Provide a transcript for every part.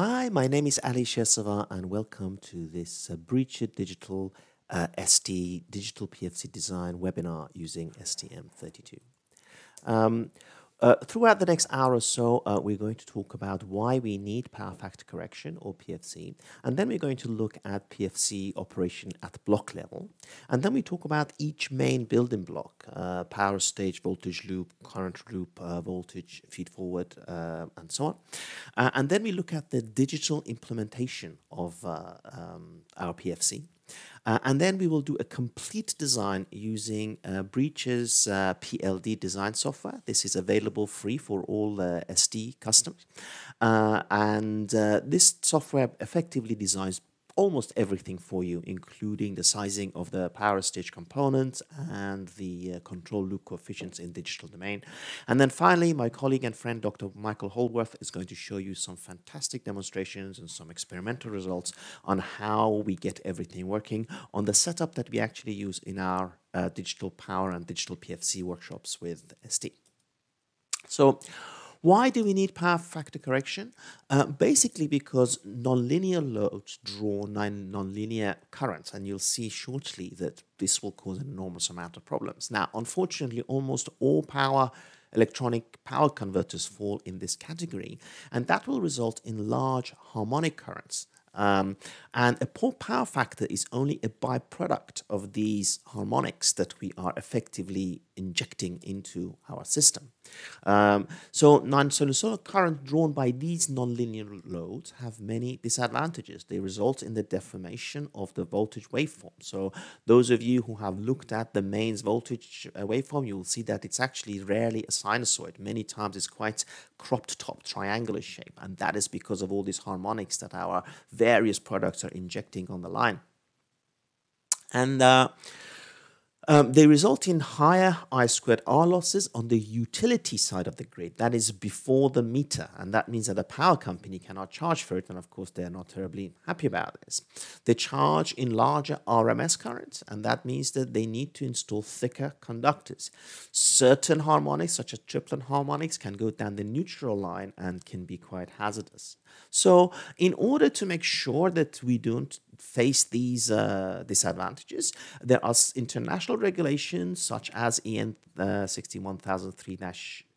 Hi, my name is Ali Shirsavar, and welcome to this uh, Biricha Digital uh, ST Digital PFC Design webinar using STM32. Um, uh, throughout the next hour or so, uh, we're going to talk about why we need power factor correction or PFC, and then we're going to look at PFC operation at block level, and then we talk about each main building block: uh, power stage, voltage loop, current loop, uh, voltage, feed forward, uh, and so on. Uh, and then we look at the digital implementation of um, our PFC. Uh, and then we will do a complete design using uh, Biricha's uh, PLD design software. This is available free for all uh, ST customers. Uh, and uh, this software effectively designs almost everything for you, including the sizing of the power stage components and the uh, control loop coefficients in digital domain. And then finally, my colleague and friend, Dr. Michael Hallworth, is going to show you some fantastic demonstrations and some experimental results on how we get everything working on the setup that we actually use in our uh, digital power and digital PFC workshops with ST. So why do we need power factor correction? Uh, basically because nonlinear loads draw nonlinear currents, and you'll see shortly that this will cause an enormous amount of problems. Now, unfortunately, almost all power electronic power converters fall in this category, and that will result in large harmonic currents. Um, and a poor power factor is only a byproduct of these harmonics that we are effectively injecting into our system. Um, so non-sinusoidal current drawn by these nonlinear loads have many disadvantages. They result in the deformation of the voltage waveform. So those of you who have looked at the mains voltage uh, waveform, you will see that it's actually rarely a sinusoid. Many times it's quite cropped top triangular shape. And that is because of all these harmonics that our various products are injecting on the line. And uh, um, they result in higher I squared R losses on the utility side of the grid. That is before the meter. And that means that the power company cannot charge for it. And of course, they're not terribly happy about this. They charge in larger RMS currents. And that means that they need to install thicker conductors. Certain harmonics, such as triplen harmonics, can go down the neutral line and can be quite hazardous. So, in order to make sure that we don't face these uh, disadvantages, there are international regulations such as EN uh, 61003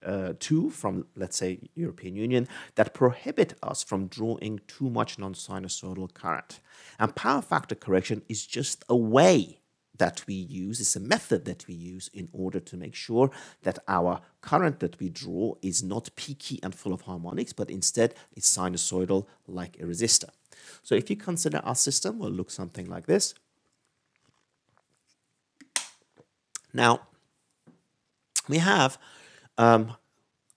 uh, 2 from, let's say, European Union that prohibit us from drawing too much non-sinusoidal current. And power factor correction is just a way that we use, it's a method that we use in order to make sure that our current that we draw is not peaky and full of harmonics, but instead it's sinusoidal like a resistor. So if you consider our system will look something like this. Now, we have um,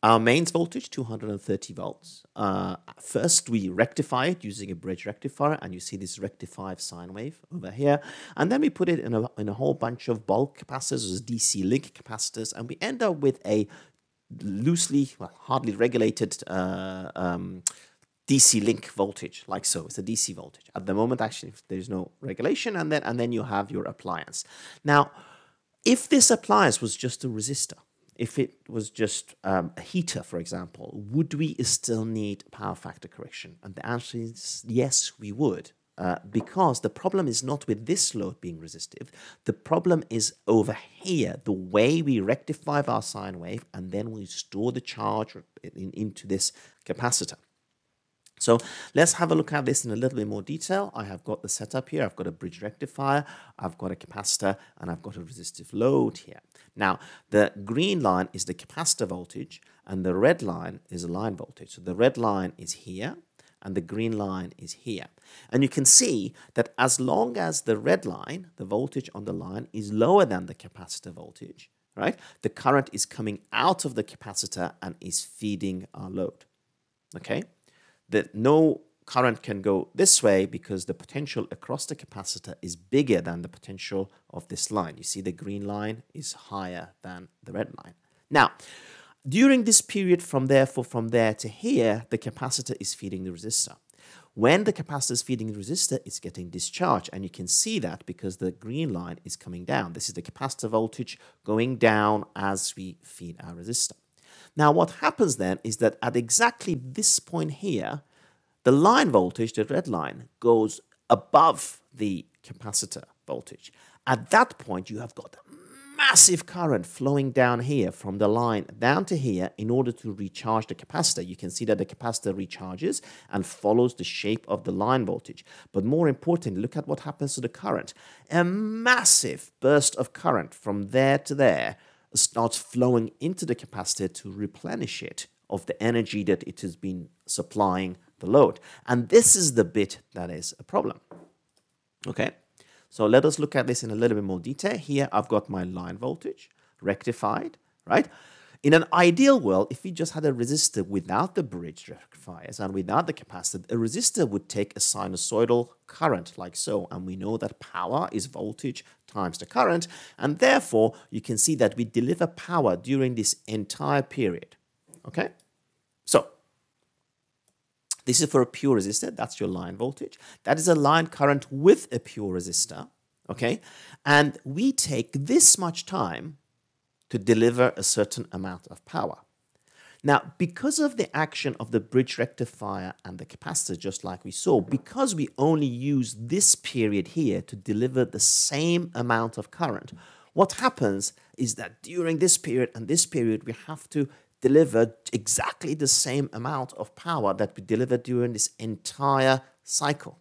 our mains voltage, 230 volts. Uh, first, we rectify it using a bridge rectifier, and you see this rectified sine wave over here. And then we put it in a, in a whole bunch of bulk capacitors, DC link capacitors, and we end up with a loosely, well, hardly regulated uh, um, DC link voltage, like so. It's a DC voltage. At the moment, actually, there's no regulation, and then and then you have your appliance. Now, if this appliance was just a resistor, if it was just um, a heater, for example, would we still need power factor correction? And the answer is yes, we would. Uh, because the problem is not with this load being resistive. The problem is over here, the way we rectify our sine wave and then we store the charge in, into this capacitor. So let's have a look at this in a little bit more detail. I have got the setup here. I've got a bridge rectifier, I've got a capacitor, and I've got a resistive load here. Now, the green line is the capacitor voltage, and the red line is a line voltage. So the red line is here, and the green line is here. And you can see that as long as the red line, the voltage on the line, is lower than the capacitor voltage, right, the current is coming out of the capacitor and is feeding our load. Okay? That no current can go this way because the potential across the capacitor is bigger than the potential of this line. You see the green line is higher than the red line. Now, during this period from therefore from there to here, the capacitor is feeding the resistor. When the capacitor is feeding the resistor, it's getting discharged. And you can see that because the green line is coming down. This is the capacitor voltage going down as we feed our resistor. Now, what happens then is that at exactly this point here, the line voltage, the red line, goes above the capacitor voltage. At that point, you have got massive current flowing down here from the line down to here in order to recharge the capacitor. You can see that the capacitor recharges and follows the shape of the line voltage. But more importantly, look at what happens to the current. A massive burst of current from there to there starts flowing into the capacitor to replenish it of the energy that it has been supplying the load. And this is the bit that is a problem. Okay. So let us look at this in a little bit more detail. Here I've got my line voltage rectified, right? In an ideal world, if we just had a resistor without the bridge rectifiers and without the capacitor, a resistor would take a sinusoidal current like so. And we know that power is voltage times the current. And therefore, you can see that we deliver power during this entire period. Okay? So, this is for a pure resistor. That's your line voltage. That is a line current with a pure resistor. Okay? And we take this much time to deliver a certain amount of power. Now, because of the action of the bridge rectifier and the capacitor, just like we saw, because we only use this period here to deliver the same amount of current, what happens is that during this period and this period, we have to deliver exactly the same amount of power that we delivered during this entire cycle.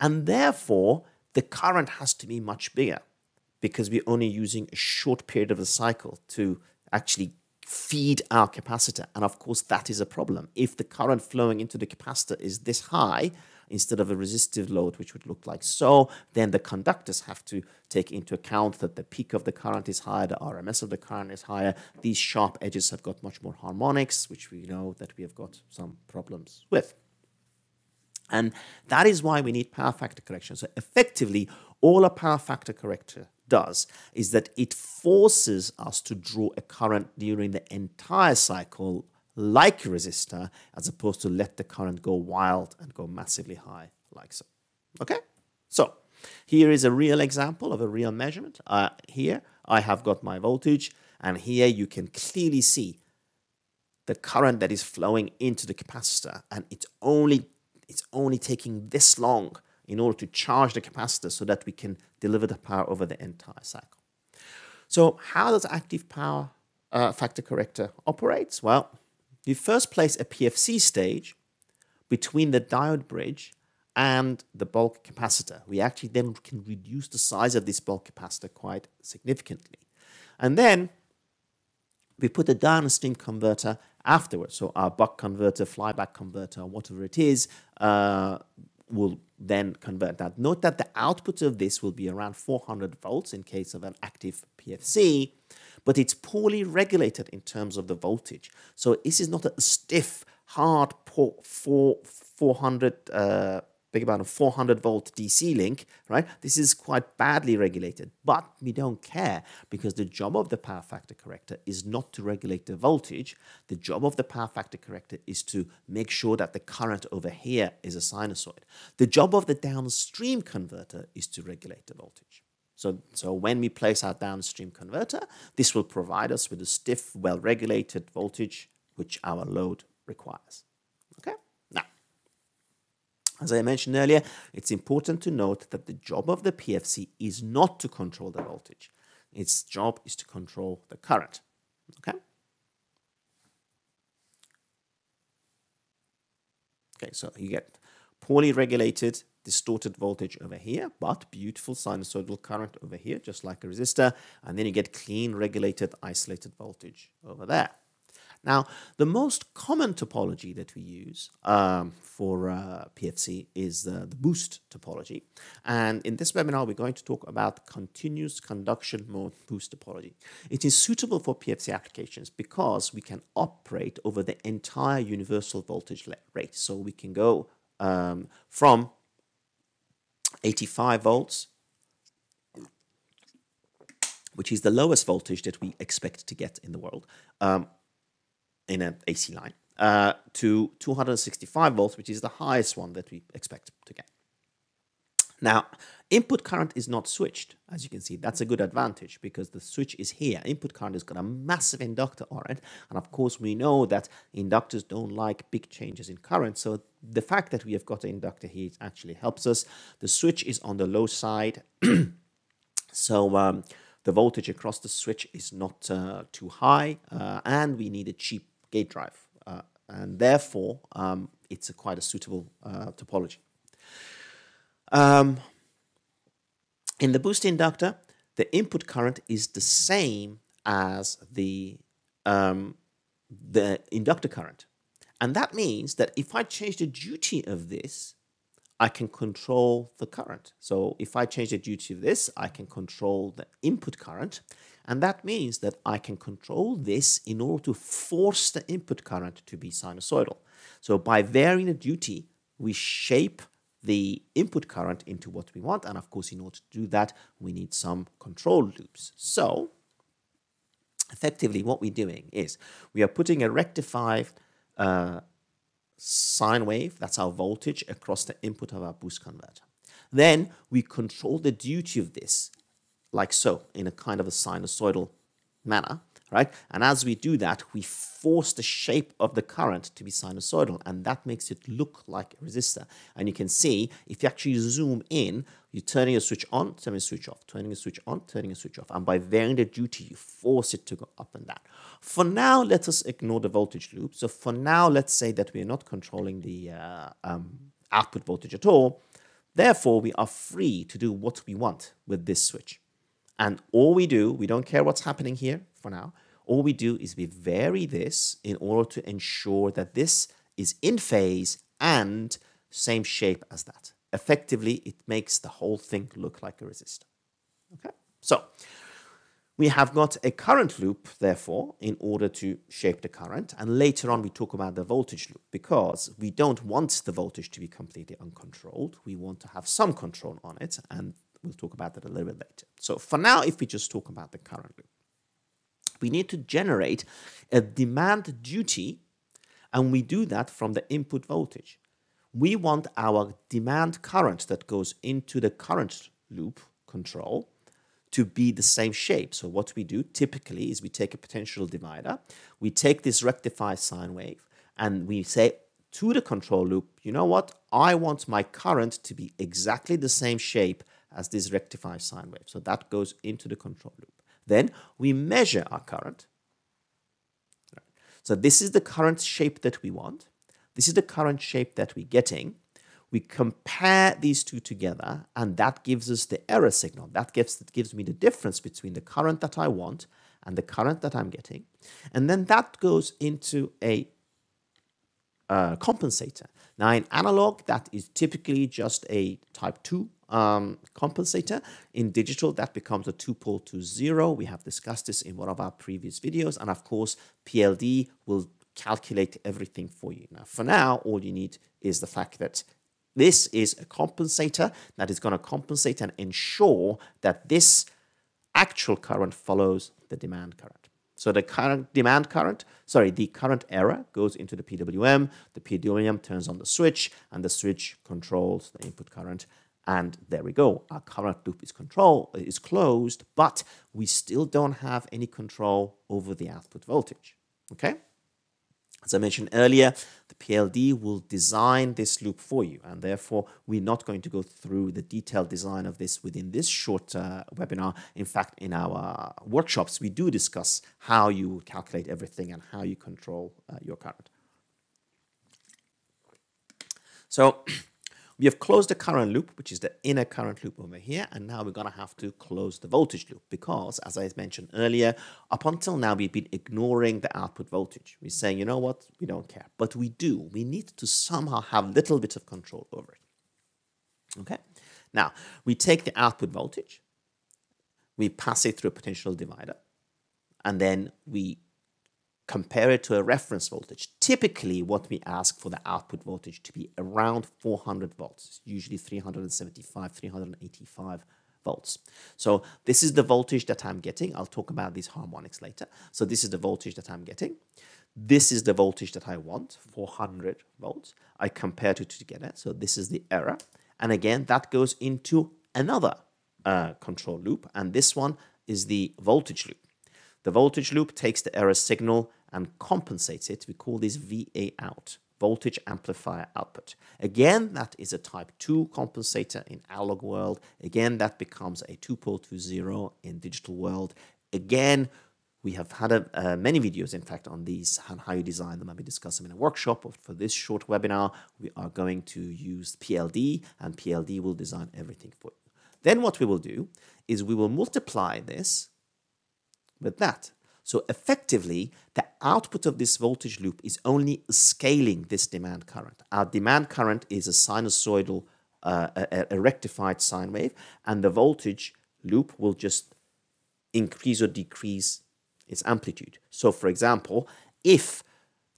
And therefore, the current has to be much bigger because we're only using a short period of the cycle to actually feed our capacitor. And of course, that is a problem. If the current flowing into the capacitor is this high, instead of a resistive load, which would look like so, then the conductors have to take into account that the peak of the current is higher, the RMS of the current is higher. These sharp edges have got much more harmonics, which we know that we have got some problems with. And that is why we need power factor correction. So effectively, all a power factor corrector does is that it forces us to draw a current during the entire cycle like a resistor as opposed to let the current go wild and go massively high like so. Okay? So here is a real example of a real measurement. Uh, here I have got my voltage and here you can clearly see the current that is flowing into the capacitor and it's only it's only taking this long in order to charge the capacitor so that we can deliver the power over the entire cycle. So how does active power uh, factor corrector operates? Well, you first place a PFC stage between the diode bridge and the bulk capacitor. We actually then can reduce the size of this bulk capacitor quite significantly. And then we put a downstream converter afterwards. So our buck converter, flyback converter, whatever it is, uh, will then convert that. Note that the output of this will be around 400 volts in case of an active PFC but it's poorly regulated in terms of the voltage. So this is not a stiff, hard port four, 400, uh, big about a 400 volt DC link, right? This is quite badly regulated, but we don't care because the job of the power factor corrector is not to regulate the voltage. The job of the power factor corrector is to make sure that the current over here is a sinusoid. The job of the downstream converter is to regulate the voltage. So, so when we place our downstream converter, this will provide us with a stiff, well-regulated voltage which our load requires. As I mentioned earlier, it's important to note that the job of the PFC is not to control the voltage. Its job is to control the current. Okay? Okay, so you get poorly regulated distorted voltage over here, but beautiful sinusoidal current over here, just like a resistor, and then you get clean, regulated, isolated voltage over there. Now, the most common topology that we use um, for uh, PFC is uh, the boost topology. And in this webinar, we're going to talk about continuous conduction mode boost topology. It is suitable for PFC applications because we can operate over the entire universal voltage rate. So we can go um, from 85 volts, which is the lowest voltage that we expect to get in the world um, in an AC line, uh, to 265 volts, which is the highest one that we expect to get. Now, input current is not switched, as you can see. That's a good advantage because the switch is here. Input current has got a massive inductor on it. And of course, we know that inductors don't like big changes in current. So the fact that we have got an inductor here actually helps us. The switch is on the low side. so um, the voltage across the switch is not uh, too high. Uh, and we need a cheap gate drive. Uh, and therefore, um, it's a quite a suitable uh, topology. Um, in the boost inductor, the input current is the same as the, um, the inductor current. And that means that if I change the duty of this, I can control the current. So if I change the duty of this, I can control the input current. And that means that I can control this in order to force the input current to be sinusoidal. So by varying the duty, we shape the input current into what we want. And of course, in order to do that, we need some control loops. So effectively what we're doing is we are putting a rectified uh, sine wave, that's our voltage, across the input of our boost converter. Then we control the duty of this, like so, in a kind of a sinusoidal manner right? And as we do that, we force the shape of the current to be sinusoidal, and that makes it look like a resistor. And you can see, if you actually zoom in, you're turning a switch on, turning a switch off, turning a switch on, turning a switch off. And by varying the duty, you force it to go up and down. For now, let us ignore the voltage loop. So for now, let's say that we are not controlling the uh, um, output voltage at all. Therefore, we are free to do what we want with this switch. And all we do, we don't care what's happening here for now. All we do is we vary this in order to ensure that this is in phase and same shape as that. Effectively, it makes the whole thing look like a resistor. Okay, so we have got a current loop, therefore, in order to shape the current. And later on, we talk about the voltage loop because we don't want the voltage to be completely uncontrolled. We want to have some control on it. And we'll talk about that a little bit later. So for now, if we just talk about the current loop we need to generate a demand duty, and we do that from the input voltage. We want our demand current that goes into the current loop control to be the same shape. So what we do typically is we take a potential divider, we take this rectified sine wave, and we say to the control loop, you know what? I want my current to be exactly the same shape as this rectified sine wave. So that goes into the control loop. Then we measure our current. So this is the current shape that we want. This is the current shape that we're getting. We compare these two together, and that gives us the error signal. That gives, that gives me the difference between the current that I want and the current that I'm getting. And then that goes into a uh, compensator. Now, in analog, that is typically just a type 2 um, compensator. In digital, that becomes a two-pole to zero. We have discussed this in one of our previous videos. And of course, PLD will calculate everything for you. Now, for now, all you need is the fact that this is a compensator that is going to compensate and ensure that this actual current follows the demand current. So the current demand current, sorry, the current error goes into the PWM. The PWM turns on the switch, and the switch controls the input current. And there we go. Our current loop is control is closed, but we still don't have any control over the output voltage. Okay. As I mentioned earlier, the PLD will design this loop for you, and therefore we're not going to go through the detailed design of this within this short uh, webinar. In fact, in our workshops, we do discuss how you calculate everything and how you control uh, your current. So We have closed the current loop, which is the inner current loop over here, and now we're going to have to close the voltage loop because, as I mentioned earlier, up until now we've been ignoring the output voltage. We're saying, you know what, we don't care. But we do. We need to somehow have a little bit of control over it. Okay? Now, we take the output voltage, we pass it through a potential divider, and then we compare it to a reference voltage. Typically, what we ask for the output voltage to be around 400 volts, usually 375, 385 volts. So this is the voltage that I'm getting. I'll talk about these harmonics later. So this is the voltage that I'm getting. This is the voltage that I want, 400 volts. I compare two together. So this is the error. And again, that goes into another uh, control loop. And this one is the voltage loop. The voltage loop takes the error signal and compensates it. We call this VA out, voltage amplifier output. Again, that is a type 2 compensator in analog world. Again, that becomes a 2 pole to 0 in digital world. Again, we have had a, uh, many videos, in fact, on these and how you design them, and we discuss them in a workshop. But for this short webinar, we are going to use PLD, and PLD will design everything for you. Then what we will do is we will multiply this with that. So effectively, the output of this voltage loop is only scaling this demand current. Our demand current is a sinusoidal, uh, a, a rectified sine wave, and the voltage loop will just increase or decrease its amplitude. So for example, if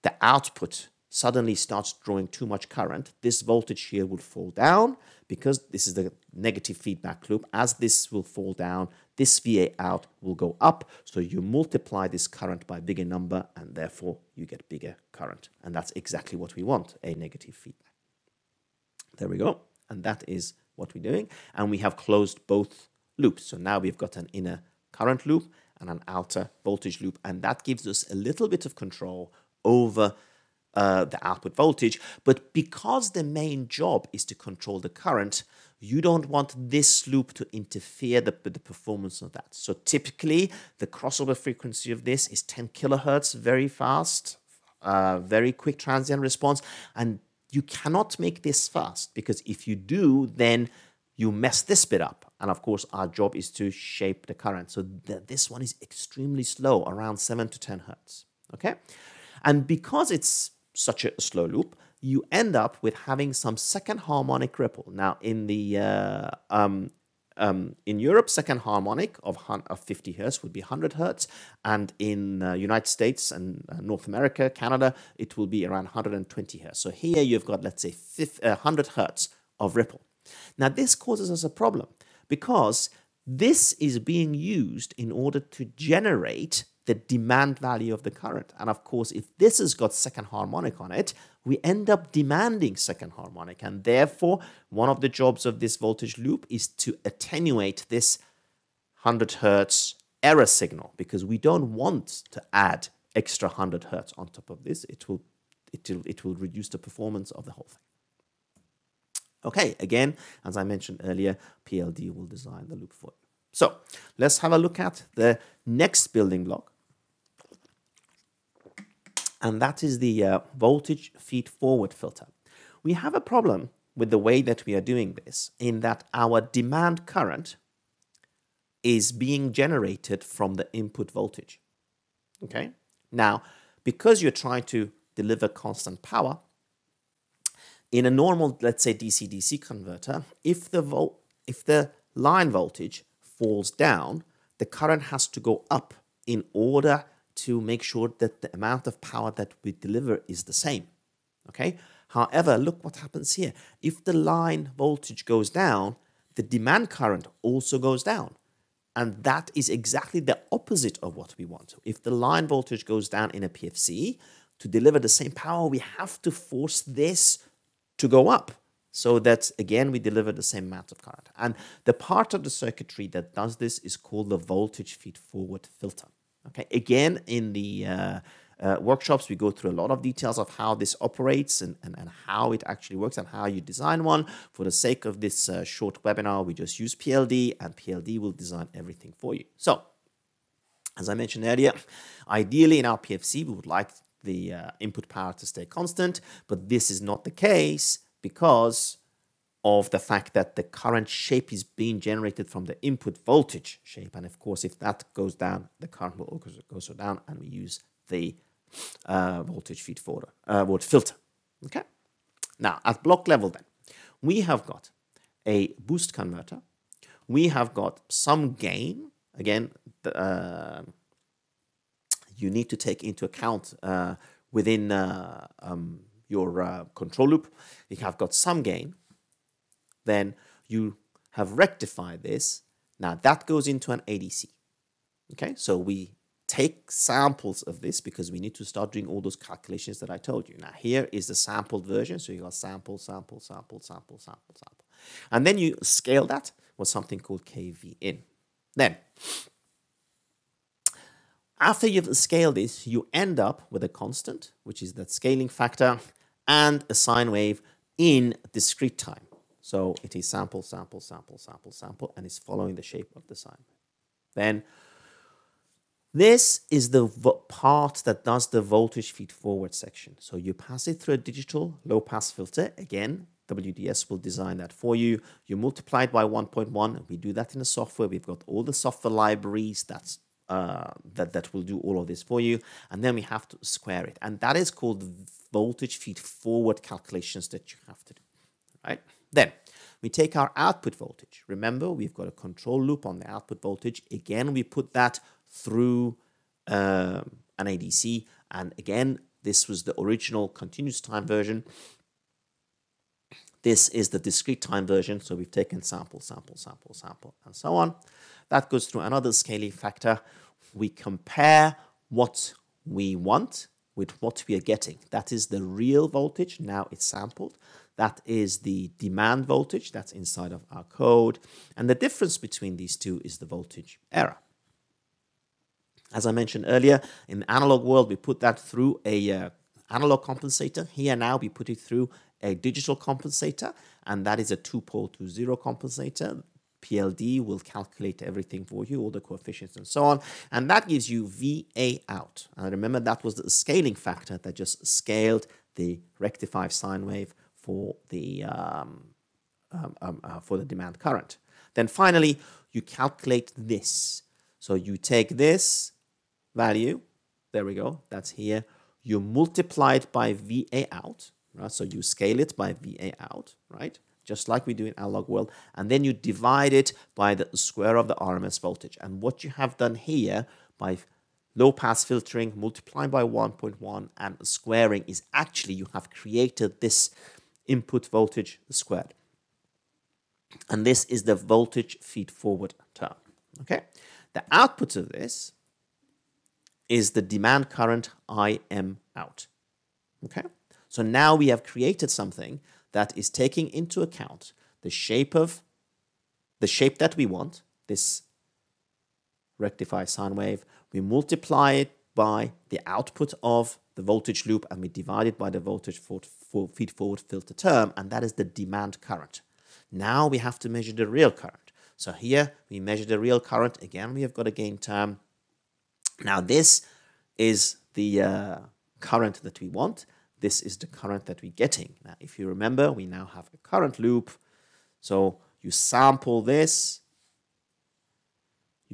the output suddenly starts drawing too much current, this voltage here will fall down because this is the negative feedback loop. As this will fall down, this VA out will go up. So you multiply this current by a bigger number and therefore you get bigger current. And that's exactly what we want, a negative feedback. There we go. And that is what we're doing. And we have closed both loops. So now we've got an inner current loop and an outer voltage loop. And that gives us a little bit of control over uh, the output voltage. But because the main job is to control the current, you don't want this loop to interfere the, with the performance of that. So typically, the crossover frequency of this is 10 kilohertz, very fast, uh, very quick transient response. And you cannot make this fast because if you do, then you mess this bit up. And of course, our job is to shape the current. So th this one is extremely slow, around 7 to 10 hertz. Okay? And because it's such a slow loop, you end up with having some second harmonic ripple. Now, in the uh, um, um, in Europe, second harmonic of, of 50 hertz would be 100 hertz, and in uh, United States and uh, North America, Canada, it will be around 120 hertz. So here you've got, let's say, 50, 100 uh, hertz of ripple. Now, this causes us a problem because this is being used in order to generate the demand value of the current. And of course, if this has got second harmonic on it, we end up demanding second harmonic. And therefore, one of the jobs of this voltage loop is to attenuate this 100 hertz error signal because we don't want to add extra 100 hertz on top of this. It will, it will, it will reduce the performance of the whole thing. Okay, again, as I mentioned earlier, PLD will design the loop for you. So let's have a look at the next building block, and that is the uh, voltage feed forward filter. We have a problem with the way that we are doing this in that our demand current is being generated from the input voltage. Okay. Now, because you're trying to deliver constant power, in a normal, let's say DC-DC converter, if the volt, if the line voltage falls down, the current has to go up in order to make sure that the amount of power that we deliver is the same. Okay. However, look what happens here. If the line voltage goes down, the demand current also goes down. And that is exactly the opposite of what we want. If the line voltage goes down in a PFC, to deliver the same power, we have to force this to go up so that again we deliver the same amount of current. And the part of the circuitry that does this is called the voltage feed forward filter. Okay, again, in the uh, uh, workshops, we go through a lot of details of how this operates and, and, and how it actually works and how you design one. For the sake of this uh, short webinar, we just use PLD and PLD will design everything for you. So, as I mentioned earlier, ideally in our PFC, we would like the uh, input power to stay constant, but this is not the case because of the fact that the current shape is being generated from the input voltage shape. And of course, if that goes down, the current will also go so down, and we use the uh, voltage feed forward, uh, filter. Okay. Now, at block level, then, we have got a boost converter. We have got some gain. Again, the, uh, you need to take into account uh, within uh, um, your uh, control loop. You have got some gain then you have rectified this. Now that goes into an ADC. Okay, so we take samples of this because we need to start doing all those calculations that I told you. Now here is the sampled version. So you got sample, sample, sample, sample, sample, sample. And then you scale that with something called KV in. Then, after you've scaled this, you end up with a constant, which is that scaling factor, and a sine wave in discrete time. So it is sample, sample, sample, sample, sample, and it's following the shape of the sine. Then this is the part that does the voltage feed forward section. So you pass it through a digital low pass filter. Again, WDS will design that for you. You multiply it by 1.1. We do that in the software. We've got all the software libraries that's uh, that, that will do all of this for you. And then we have to square it. And that is called voltage feed forward calculations that you have to do, right? Then we take our output voltage. Remember, we've got a control loop on the output voltage. Again, we put that through um, an ADC. And again, this was the original continuous time version. This is the discrete time version. So we've taken sample, sample, sample, sample, and so on. That goes through another scaling factor. We compare what we want with what we are getting. That is the real voltage. Now it's sampled. That is the demand voltage that's inside of our code. And the difference between these two is the voltage error. As I mentioned earlier, in the analog world, we put that through a uh, analog compensator. Here now we put it through a digital compensator, and that is a two-pole to zero compensator. PLD will calculate everything for you, all the coefficients and so on, and that gives you VA out. And remember that was the scaling factor that just scaled the rectified sine wave for the um, um, um, uh, for the demand current. Then finally, you calculate this. So you take this value, there we go, that's here. You multiply it by VA out, right? So you scale it by VA out, right? Just like we do in analog world. And then you divide it by the square of the RMS voltage. And what you have done here by low pass filtering multiplying by 1.1 and squaring is actually you have created this input voltage squared. And this is the voltage feed forward term. Okay. The output of this is the demand current IM out. Okay, so now we have created something that is taking into account the shape of the shape that we want, this rectified sine wave. We multiply it by the output of the voltage loop and we divide it by the voltage for, for feed forward filter term, and that is the demand current. Now we have to measure the real current. So here we measure the real current. Again, we have got a gain term now this is the uh, current that we want. This is the current that we're getting. Now, if you remember, we now have a current loop. So you sample this,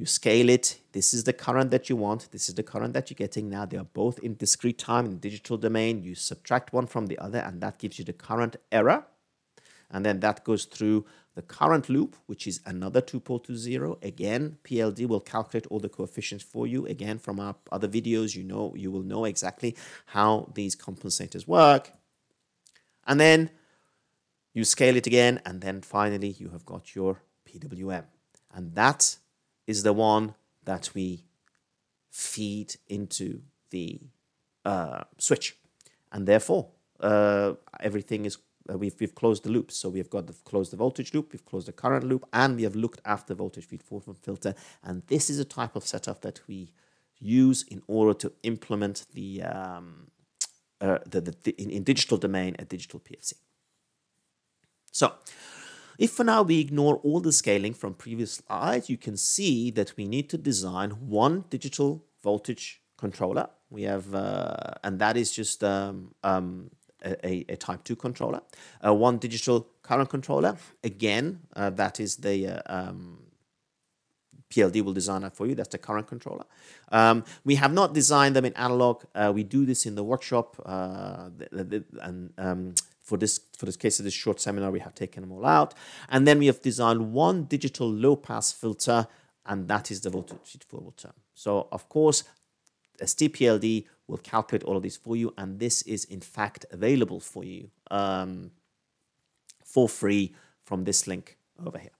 you scale it. This is the current that you want. This is the current that you're getting. Now they are both in discrete time in digital domain. You subtract one from the other, and that gives you the current error. And then that goes through the current loop, which is another two-pole to zero. Again, PLD will calculate all the coefficients for you. Again, from our other videos, you know you will know exactly how these compensators work. And then you scale it again, and then finally you have got your PWM. And that is the one that we feed into the uh, switch. And therefore, uh, everything is uh, we've, we've closed the loops. So we've got the, closed the voltage loop, we've closed the current loop, and we have looked after voltage feed forward filter. And this is a type of setup that we use in order to implement the, um, uh, the, the, the in, in digital domain a digital PFC. So if for now we ignore all the scaling from previous slides, you can see that we need to design one digital voltage controller. We have, uh, and that is just um, um, a, a, type 2 controller, uh, one digital current controller. Again, uh, that is the uh, um, PLD will design that for you. That's the current controller. Um, we have not designed them in analog. Uh, we do this in the workshop, uh, the, the, and um, for this for this case of this short seminar, we have taken them all out. And then we have designed one digital low pass filter, and that is the voltage forward term. So of course, STPLD will calculate all of these for you, and this is in fact available for you um, for free from this link over here.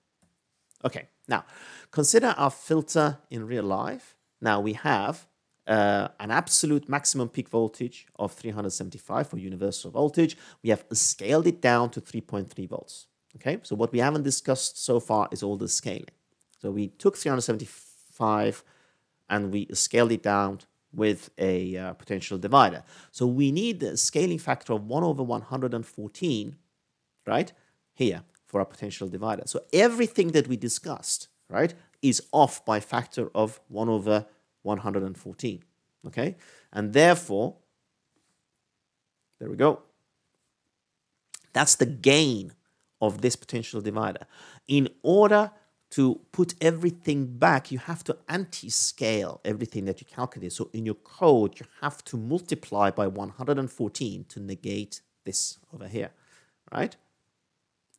Okay, now consider our filter in real life. Now we have uh, an absolute maximum peak voltage of 375 for universal voltage. We have scaled it down to 3.3 volts. Okay, so what we haven't discussed so far is all the scaling. So we took 375 and we scaled it down with a uh, potential divider. So we need a scaling factor of 1 over 114, right, here for our potential divider. So everything that we discussed, right, is off by factor of 1 over 114, okay? And therefore, there we go. That's the gain of this potential divider. In order to put everything back, you have to anti-scale everything that you calculate. So in your code, you have to multiply by 114 to negate this over here, right?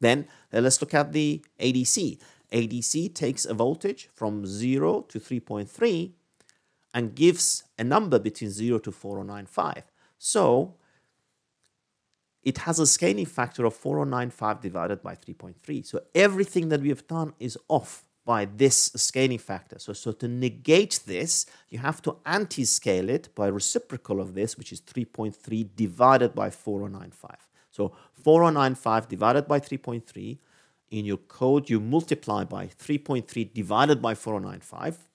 Then let's look at the ADC. ADC takes a voltage from 0 to 3.3 and gives a number between 0 to 4095. So it has a scaling factor of 4095 divided by 3.3. So everything that we have done is off by this scaling factor. So, so to negate this, you have to anti-scale it by reciprocal of this, which is 3.3 divided by 4095. So 4095 divided by 3.3. In your code, you multiply by 3.3 divided by 4095.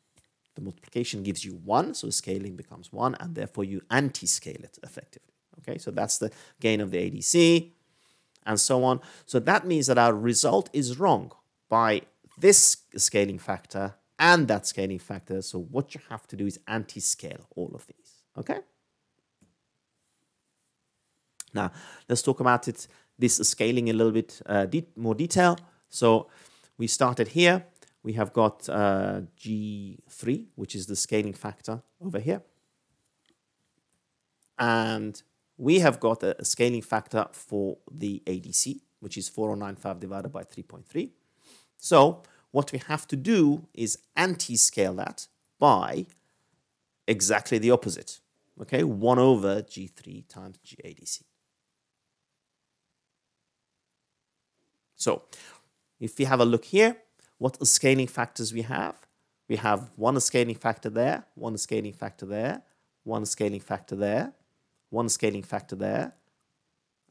The multiplication gives you 1, so scaling becomes 1, and therefore you anti-scale it effectively. Okay, so that's the gain of the ADC and so on. So that means that our result is wrong by this scaling factor and that scaling factor. So what you have to do is anti-scale all of these. Okay. Now let's talk about it. This scaling a little bit uh, de more detail. So we started here. We have got uh, G3, which is the scaling factor over here. And we have got a, a scaling factor for the ADC, which is 4095 divided by 3.3. So what we have to do is anti-scale that by exactly the opposite. Okay, 1 over G3 times GADC. So if we have a look here, what scaling factors we have? We have one scaling factor there, one scaling factor there, one scaling factor there, one scaling factor there.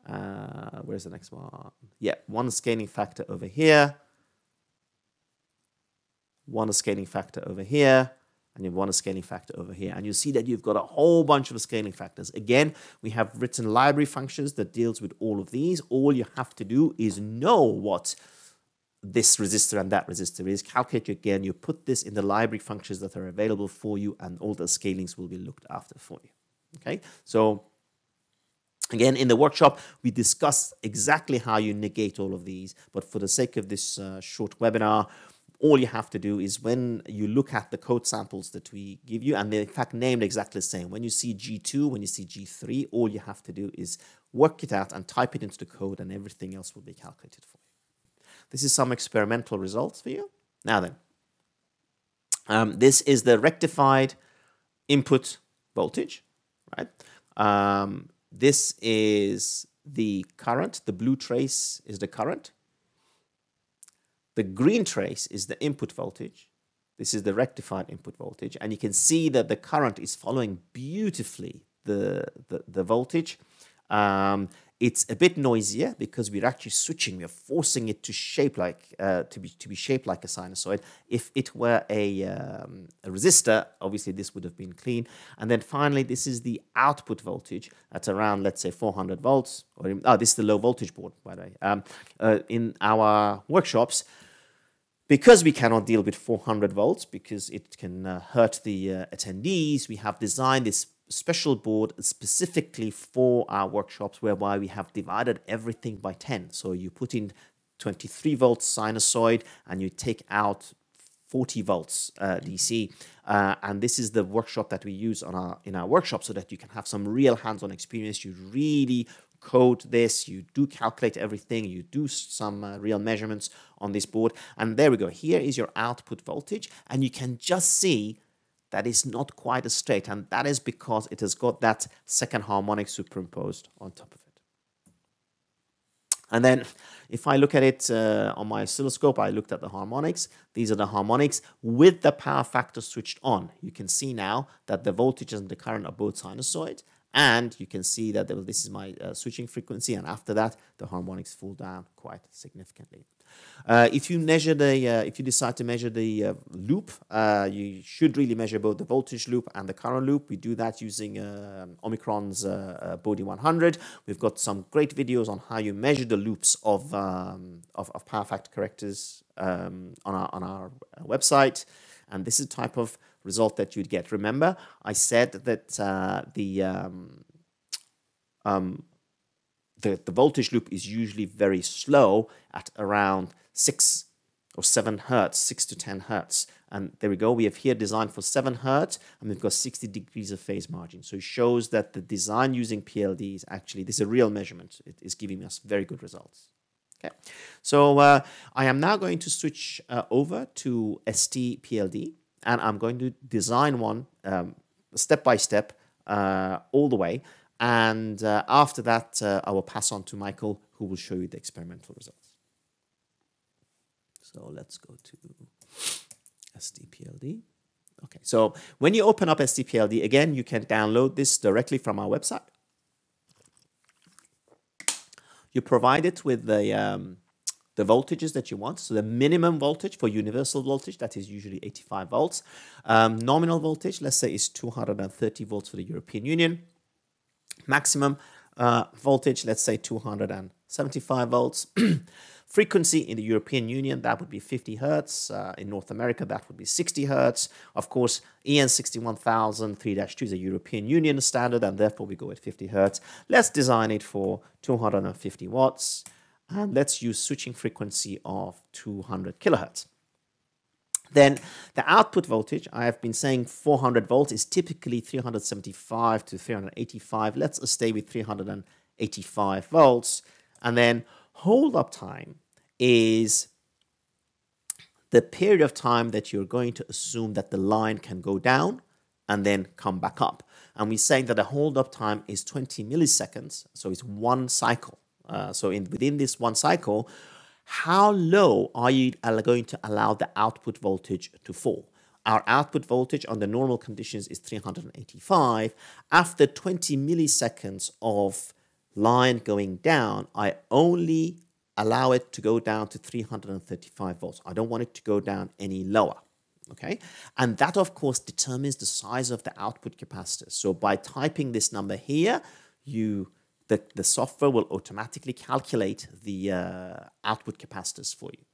Uh, where's the next one? Yeah, one scaling factor over here, one scaling factor over here, and you have one scaling factor over here. And you see that you've got a whole bunch of scaling factors. Again, we have written library functions that deals with all of these. All you have to do is know what this resistor and that resistor is. Calculate again. You put this in the library functions that are available for you, and all the scalings will be looked after for you. Okay, so again in the workshop we discuss exactly how you negate all of these, but for the sake of this uh, short webinar, all you have to do is when you look at the code samples that we give you, and they're in fact named exactly the same. When you see G2, when you see G3, all you have to do is work it out and type it into the code, and everything else will be calculated for. This is some experimental results for you. Now then, um, this is the rectified input voltage right? Um, this is the current. The blue trace is the current. The green trace is the input voltage. This is the rectified input voltage. And you can see that the current is following beautifully the, the, the voltage. Um, it's a bit noisier because we're actually switching. We're forcing it to shape like uh, to be to be shaped like a sinusoid. If it were a, um, a resistor, obviously this would have been clean. And then finally, this is the output voltage at around let's say 400 volts. Or oh, this is the low voltage board by the way. Um, uh, in our workshops, because we cannot deal with 400 volts because it can uh, hurt the uh, attendees, we have designed this special board specifically for our workshops whereby we have divided everything by 10. So you put in 23 volts sinusoid and you take out 40 volts uh, DC. Uh, and this is the workshop that we use on our in our workshop so that you can have some real hands-on experience. You really code this, you do calculate everything, you do some uh, real measurements on this board. And there we go. Here is your output voltage. And you can just see that is not quite as straight, and that is because it has got that second harmonic superimposed on top of it. And then if I look at it uh, on my oscilloscope, I looked at the harmonics. These are the harmonics with the power factor switched on. You can see now that the voltage and the current are both sinusoid, And you can see that this is my uh, switching frequency, and after that, the harmonics fall down quite significantly. Uh, if you measure the, uh, if you decide to measure the uh, loop, uh, you should really measure both the voltage loop and the current loop. We do that using uh, Omicron's Bode 100. We've got some great videos on how you measure the loops of um, of, of, power factor correctors um, on our on our website, and this is the type of result that you'd get. Remember, I said that the um, um the, the voltage loop is usually very slow at around 6 or 7 hertz, 6 to 10 hertz. And there we go, we have here designed for 7 hertz, and we've got 60 degrees of phase margin. So it shows that the design using PLD is actually, this is a real measurement. It is giving us very good results. Okay, so uh, I am now going to switch uh, over to ST PLD, and I'm going to design one um, step by step uh, all the way. And uh, after that, uh, I will pass on to Michael, who will show you the experimental results. So let's go to STPLD. Okay, so when you open up STPLD, again, you can download this directly from our website. You provide it with the, um, the voltages that you want. So the minimum voltage for universal voltage, that is usually 85 volts. Um, nominal voltage, let's say, is 230 volts for the European Union maximum uh, voltage, let's say 275 volts. Frequency in the European Union, that would be 50 hertz. Uh, in North America, that would be 60 hertz. Of course, EN 61000 3-2 is a European Union standard, and therefore we go at 50 hertz. Let's design it for 250 watts, and let's use switching frequency of 200 kilohertz. Then the output voltage, I have been saying 400 volts is typically 375 to 385. Let's stay with 385 volts. And then hold up time is the period of time that you're going to assume that the line can go down and then come back up. And we're saying that the hold up time is 20 milliseconds, so it's one cycle. Uh, so in within this one cycle, how low are you going to allow the output voltage to fall? Our output voltage under normal conditions is 385. After 20 milliseconds of line going down, I only allow it to go down to 335 volts. I don't want it to go down any lower. Okay, and that of course determines the size of the output capacitor. So by typing this number here, you the, the software will automatically calculate the uh, output capacitors for you.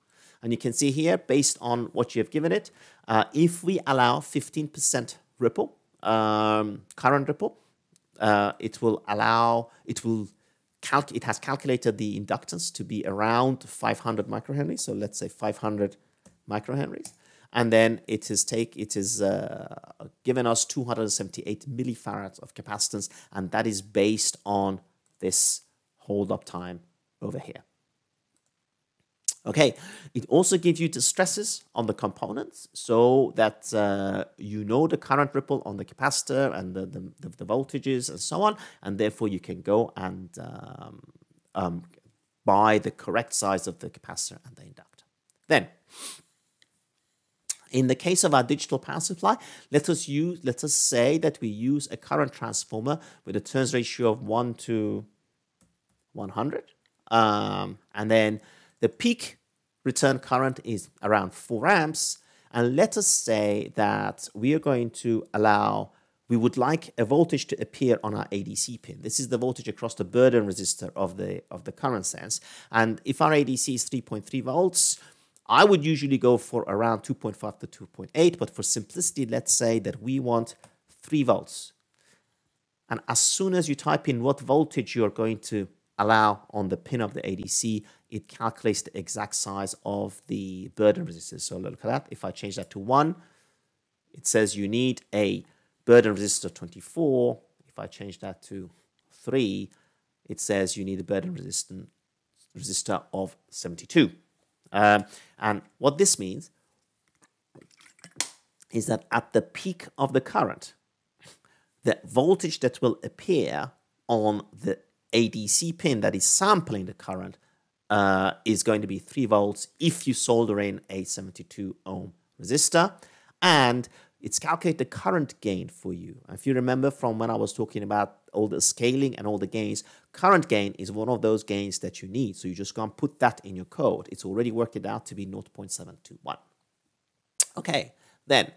And you can see here, based on what you have given it, uh, if we allow 15% ripple, um, current ripple, uh, it will allow, it will calc it has calculated the inductance to be around 500 microhenries. So let's say 500 microhenries. And then it is take it is uh, given us 278 millifarads of capacitance, and that is based on this hold up time over here. Okay, it also gives you the stresses on the components so that uh, you know the current ripple on the capacitor and the, the, the, voltages and so on, and therefore you can go and um, um, buy the correct size of the capacitor and the inductor. Then, in the case of our digital power supply, let us use let us say that we use a current transformer with a turns ratio of 1 to 100. Um, and then the peak return current is around 4 amps. And let us say that we are going to allow, we would like a voltage to appear on our ADC pin. This is the voltage across the burden resistor of the, of the current sense. And if our ADC is 3.3 volts, I would usually go for around 2.5 to 2.8, but for simplicity, let's say that we want 3 volts. And as soon as you type in what voltage you're going to allow on the pin of the ADC, it calculates the exact size of the burden resistor. So look at that. If I change that to 1, it says you need a burden resistor of 24. If I change that to 3, it says you need a burden resistant resistor of 72. Um, and what this means is that at the peak of the current, the voltage that will appear on the ADC pin that is sampling the current uh, is going to be 3 volts if you solder in a 72 ohm resistor. And it's calculate the current gain for you. If you remember from when I was talking about all the scaling and all the gains, current gain is one of those gains that you need. So you just go and put that in your code. It's already worked it out to be 0.721. Okay, then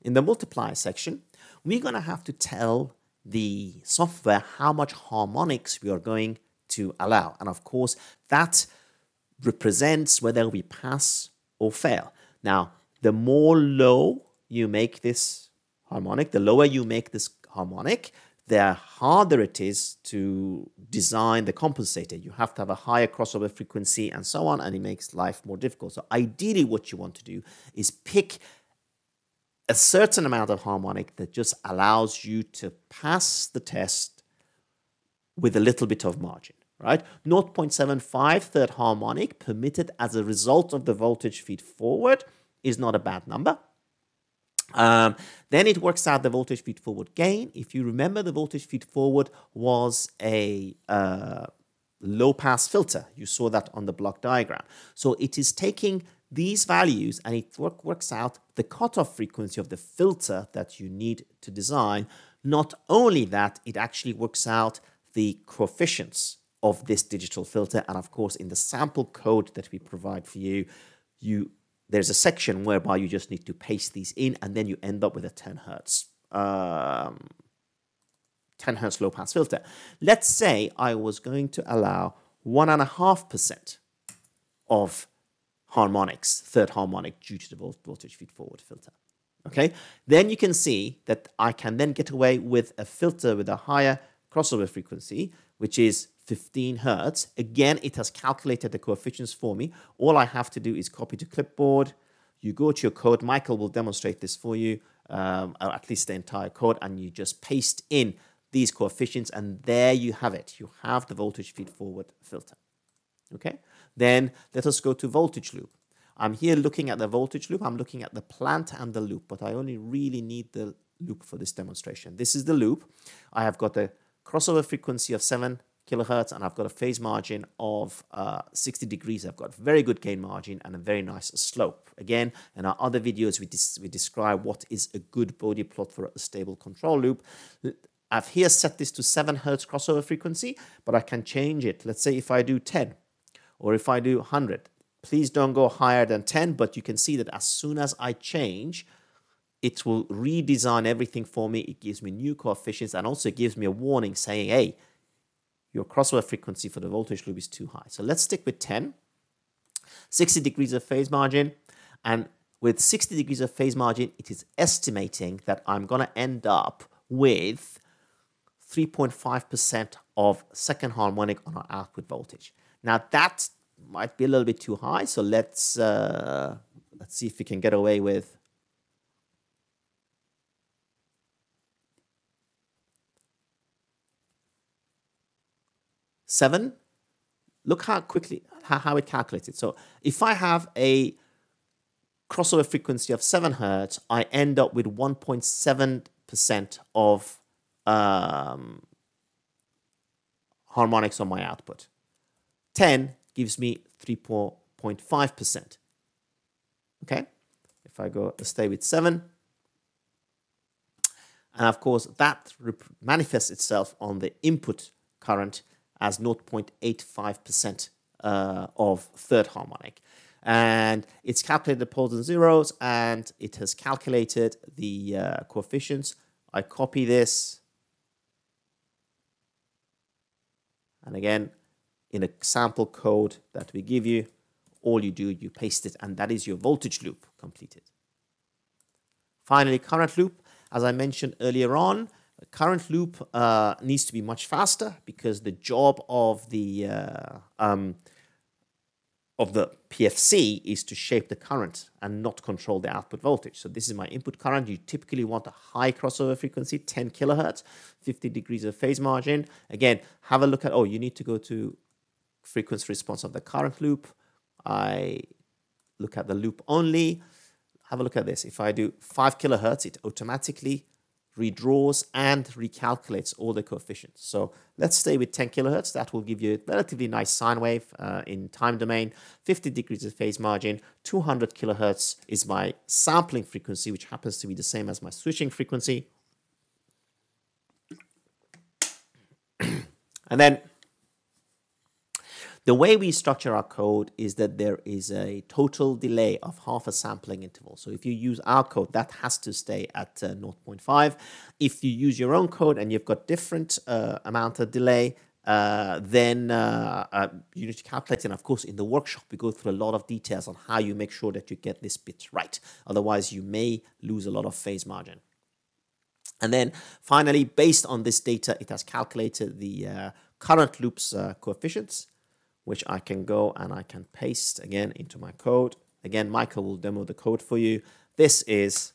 in the multiplier section, we're going to have to tell the software how much harmonics we are going to allow. And of course, that represents whether we pass or fail. Now, the more low you make this harmonic, the lower you make this harmonic, the harder it is to design the compensator. You have to have a higher crossover frequency and so on, and it makes life more difficult. So ideally what you want to do is pick a certain amount of harmonic that just allows you to pass the test with a little bit of margin, right? 0.75 third harmonic permitted as a result of the voltage feed forward is not a bad number. Um, then it works out the voltage feed forward gain. If you remember, the voltage feed forward was a uh, low pass filter. You saw that on the block diagram. So it is taking these values and it work, works out the cutoff frequency of the filter that you need to design. Not only that, it actually works out the coefficients of this digital filter. And of course, in the sample code that we provide for you, you there's a section whereby you just need to paste these in and then you end up with a 10 hertz um, 10 hertz low pass filter. Let's say I was going to allow one and a half percent of harmonics, third harmonic due to the voltage feed forward filter. Okay, then you can see that I can then get away with a filter with a higher crossover frequency, which is 15 hertz. Again, it has calculated the coefficients for me. All I have to do is copy to clipboard. You go to your code. Michael will demonstrate this for you, um, or at least the entire code, and you just paste in these coefficients, and there you have it. You have the voltage feed forward filter. Okay. Then let us go to voltage loop. I'm here looking at the voltage loop. I'm looking at the plant and the loop, but I only really need the loop for this demonstration. This is the loop. I have got a crossover frequency of 7 kilohertz and I've got a phase margin of uh, 60 degrees. I've got very good gain margin and a very nice slope. Again, in our other videos, we, we describe what is a good Bode plot for a stable control loop. I've here set this to 7 hertz crossover frequency, but I can change it. Let's say if I do 10 or if I do 100. Please don't go higher than 10, but you can see that as soon as I change, it will redesign everything for me. It gives me new coefficients and also gives me a warning saying, hey, your crossover frequency for the voltage loop is too high. So let's stick with 10, 60 degrees of phase margin. And with 60 degrees of phase margin, it is estimating that I'm going to end up with 3.5% of second harmonic on our output voltage. Now that might be a little bit too high, so let's uh, let's see if we can get away with seven, look how quickly, how, how it calculates it. So if I have a crossover frequency of 7 hertz, I end up with 1.7% of um, harmonics on my output. 10 gives me 3.5%. Okay, if I go stay with 7, and of course that manifests itself on the input current as 0.85% uh, of third harmonic. And it's calculated the poles and zeros, and it has calculated the uh, coefficients. I copy this. And again, in a sample code that we give you, all you do, you paste it, and that is your voltage loop completed. Finally, current loop. As I mentioned earlier on, current loop uh, needs to be much faster because the job of the uh, um, of the PFC is to shape the current and not control the output voltage. So this is my input current. You typically want a high crossover frequency, 10 kilohertz, 50 degrees of phase margin. Again, have a look at, oh, you need to go to frequency response of the current loop. I look at the loop only. Have a look at this. If I do 5 kilohertz, it automatically redraws and recalculates all the coefficients. So let's stay with 10 kilohertz. That will give you a relatively nice sine wave uh, in time domain, 50 degrees of phase margin, 200 kilohertz is my sampling frequency, which happens to be the same as my switching frequency. and then the way we structure our code is that there is a total delay of half a sampling interval. So if you use our code, that has to stay at uh, 0.5. If you use your own code and you've got different uh, amount of delay, uh, then uh, uh, you need to calculate. And of course, in the workshop, we go through a lot of details on how you make sure that you get this bit right. Otherwise, you may lose a lot of phase margin. And then finally, based on this data, it has calculated the uh, current loops coefficients which I can go and I can paste again into my code. Again, Michael will demo the code for you. This is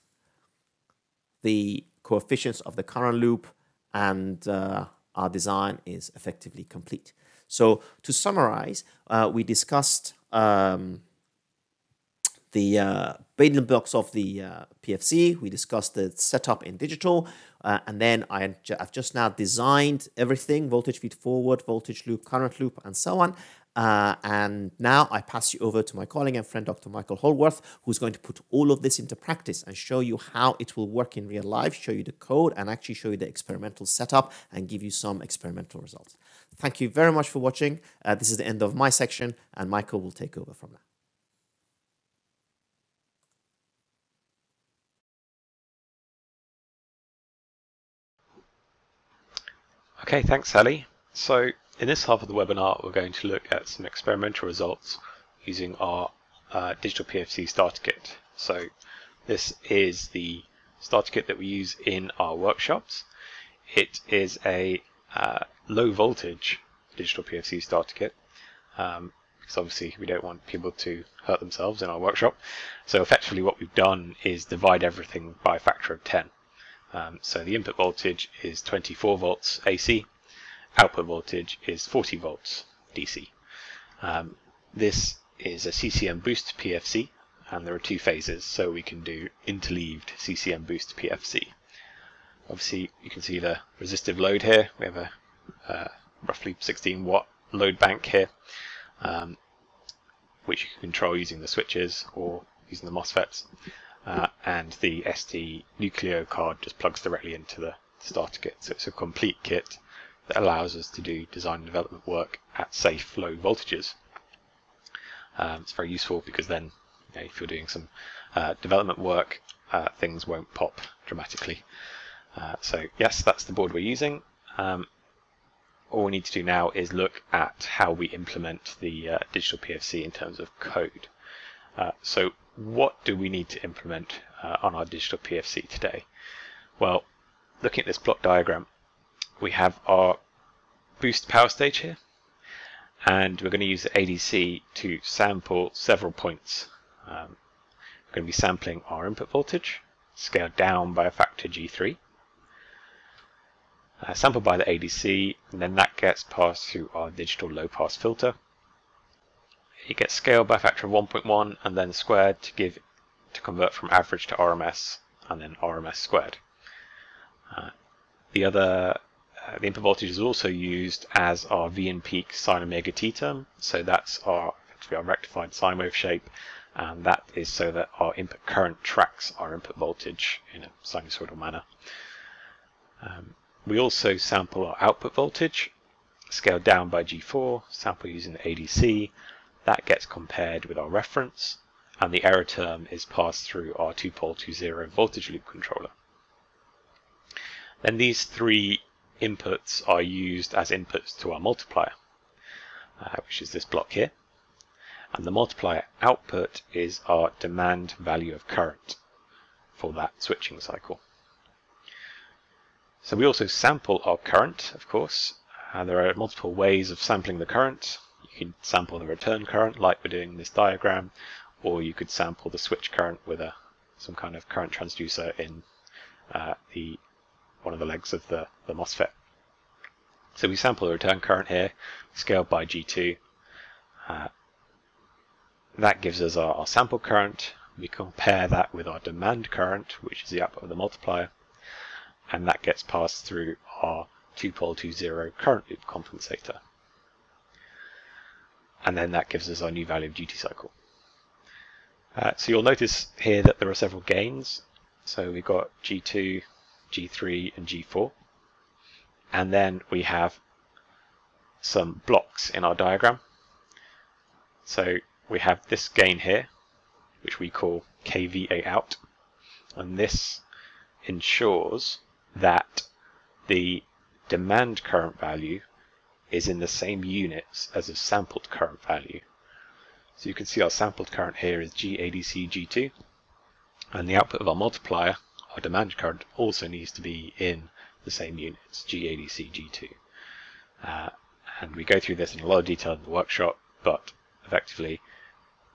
the coefficients of the current loop and uh, our design is effectively complete. So to summarize, uh, we discussed um, the uh, building blocks of the uh, PFC. We discussed the setup in digital. Uh, and then I, have just now designed everything, voltage feed forward, voltage loop, current loop, and so on. Uh, and now I pass you over to my colleague and friend, Dr. Michael Hallworth, who's going to put all of this into practice and show you how it will work in real life, show you the code, and actually show you the experimental setup and give you some experimental results. Thank you very much for watching. Uh, this is the end of my section, and Michael will take over from now. Okay, thanks, Ali. So in this half of the webinar, we're going to look at some experimental results using our uh, digital PFC starter kit. So this is the starter kit that we use in our workshops. It is a uh, low voltage digital PFC starter kit um, because obviously we don't want people to hurt themselves in our workshop. So effectively what we've done is divide everything by a factor of 10. Um, so the input voltage is 24 volts AC output voltage is 40 volts DC. Um, this is a CCM boost PFC and there are two phases so we can do interleaved CCM boost PFC. Obviously you can see the resistive load here. We have a uh, roughly 16 watt load bank here um, which you can control using the switches or using the MOSFETs uh, and the ST Nucleo card just plugs directly into the starter kit so it's a complete kit that allows us to do design and development work at safe low voltages. Um, it's very useful because then you know, if you're doing some uh, development work, uh, things won't pop dramatically. Uh, so yes, that's the board we're using. Um, all we need to do now is look at how we implement the uh, digital PFC in terms of code. Uh, so what do we need to implement uh, on our digital PFC today? Well, looking at this block diagram, we have our boost power stage here and we're going to use the ADC to sample several points. Um, we're going to be sampling our input voltage, scaled down by a factor G3, uh, sampled by the ADC, and then that gets passed through our digital low-pass filter. It gets scaled by a factor of 1.1 and then squared to give to convert from average to RMS and then RMS squared. Uh, the other the input voltage is also used as our V and peak sine omega t term. So that's our, our rectified sine wave shape. And that is so that our input current tracks our input voltage in a sinusoidal manner. Um, we also sample our output voltage, scaled down by G4, sample using the ADC. That gets compared with our reference, and the error term is passed through our 2-pole 2-0 voltage loop controller. Then these three inputs are used as inputs to our multiplier, uh, which is this block here. And the multiplier output is our demand value of current for that switching cycle. So we also sample our current, of course. Uh, there are multiple ways of sampling the current. You can sample the return current like we're doing in this diagram, or you could sample the switch current with a some kind of current transducer in uh, the one of the legs of the, the MOSFET. So we sample the return current here, scaled by G2. Uh, that gives us our, our, sample current. We compare that with our demand current, which is the output of the multiplier. and that gets passed through our 2pol20 current loop compensator. And then that gives us our new value of duty cycle. Uh, so you'll notice here that there are several gains. So we've got G2, G3, and G4. And then we have some blocks in our diagram. So we have this gain here, which we call KVA out. And this ensures that the demand current value is in the same units as a sampled current value. So you can see our sampled current here is GADC G2 and the output of our multiplier, our demand current, also needs to be in the same units, GADC G2. Uh, and we go through this in a lot of detail in the workshop, but effectively,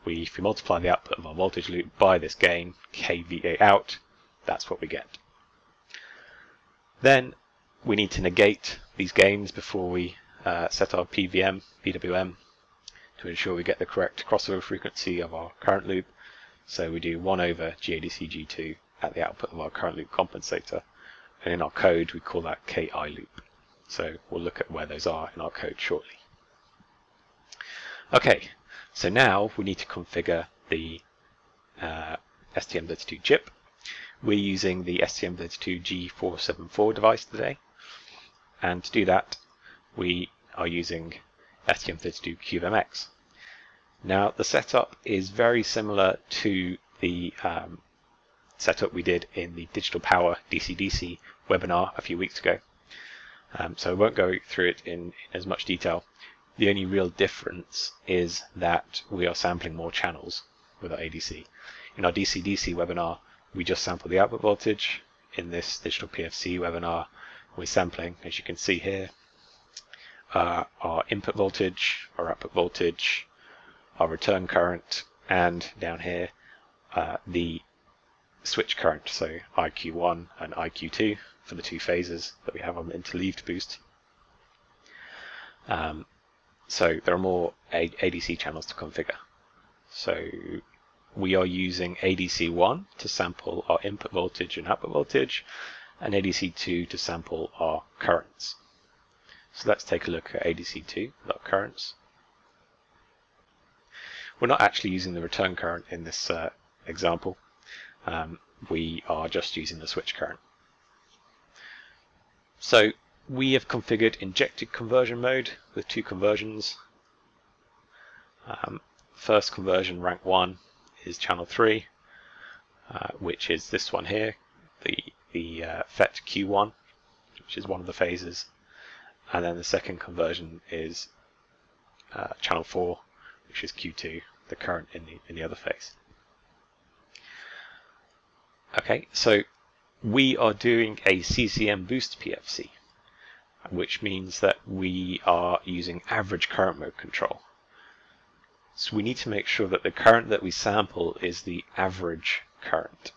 we, if we multiply the output of our voltage loop by this gain, kVA out, that's what we get. Then we need to negate these gains before we uh, set our PVM, PWM, to ensure we get the correct crossover frequency of our current loop. So we do 1 over GADC G2 at the output of our current loop compensator. And in our code, we call that KI loop. So we'll look at where those are in our code shortly. Okay, so now we need to configure the uh, STM32 chip. We're using the STM32 G474 device today. And to do that, we are using STM32 CubeMX. Now the setup is very similar to the um, setup we did in the Digital Power DC-DC webinar a few weeks ago. Um, so I won't go through it in, in, as much detail. The only real difference is that we are sampling more channels with our ADC. In our DC-DC webinar, we just sample the output voltage. In this digital PFC webinar, we're sampling, as you can see here, uh, our input voltage, our output voltage, our return current, and down here uh, the switch current, so IQ1 and IQ2 for the two phases that we have on the interleaved boost. Um, so there are more ADC channels to configure. So we are using ADC1 to sample our input voltage and output voltage, and ADC2 to sample our currents. So let's take a look at ADC2, our currents. We're not actually using the return current in this uh, example. Um, we are just using the switch current. So we have configured injected conversion mode with two conversions. Um, first conversion rank 1 is channel 3, uh, which is this one here, the, the uh, FET Q1, which is one of the phases and then the second conversion is uh, channel 4 which is Q2 the current in the in the other phase okay so we are doing a CCM boost PFC which means that we are using average current mode control so we need to make sure that the current that we sample is the average current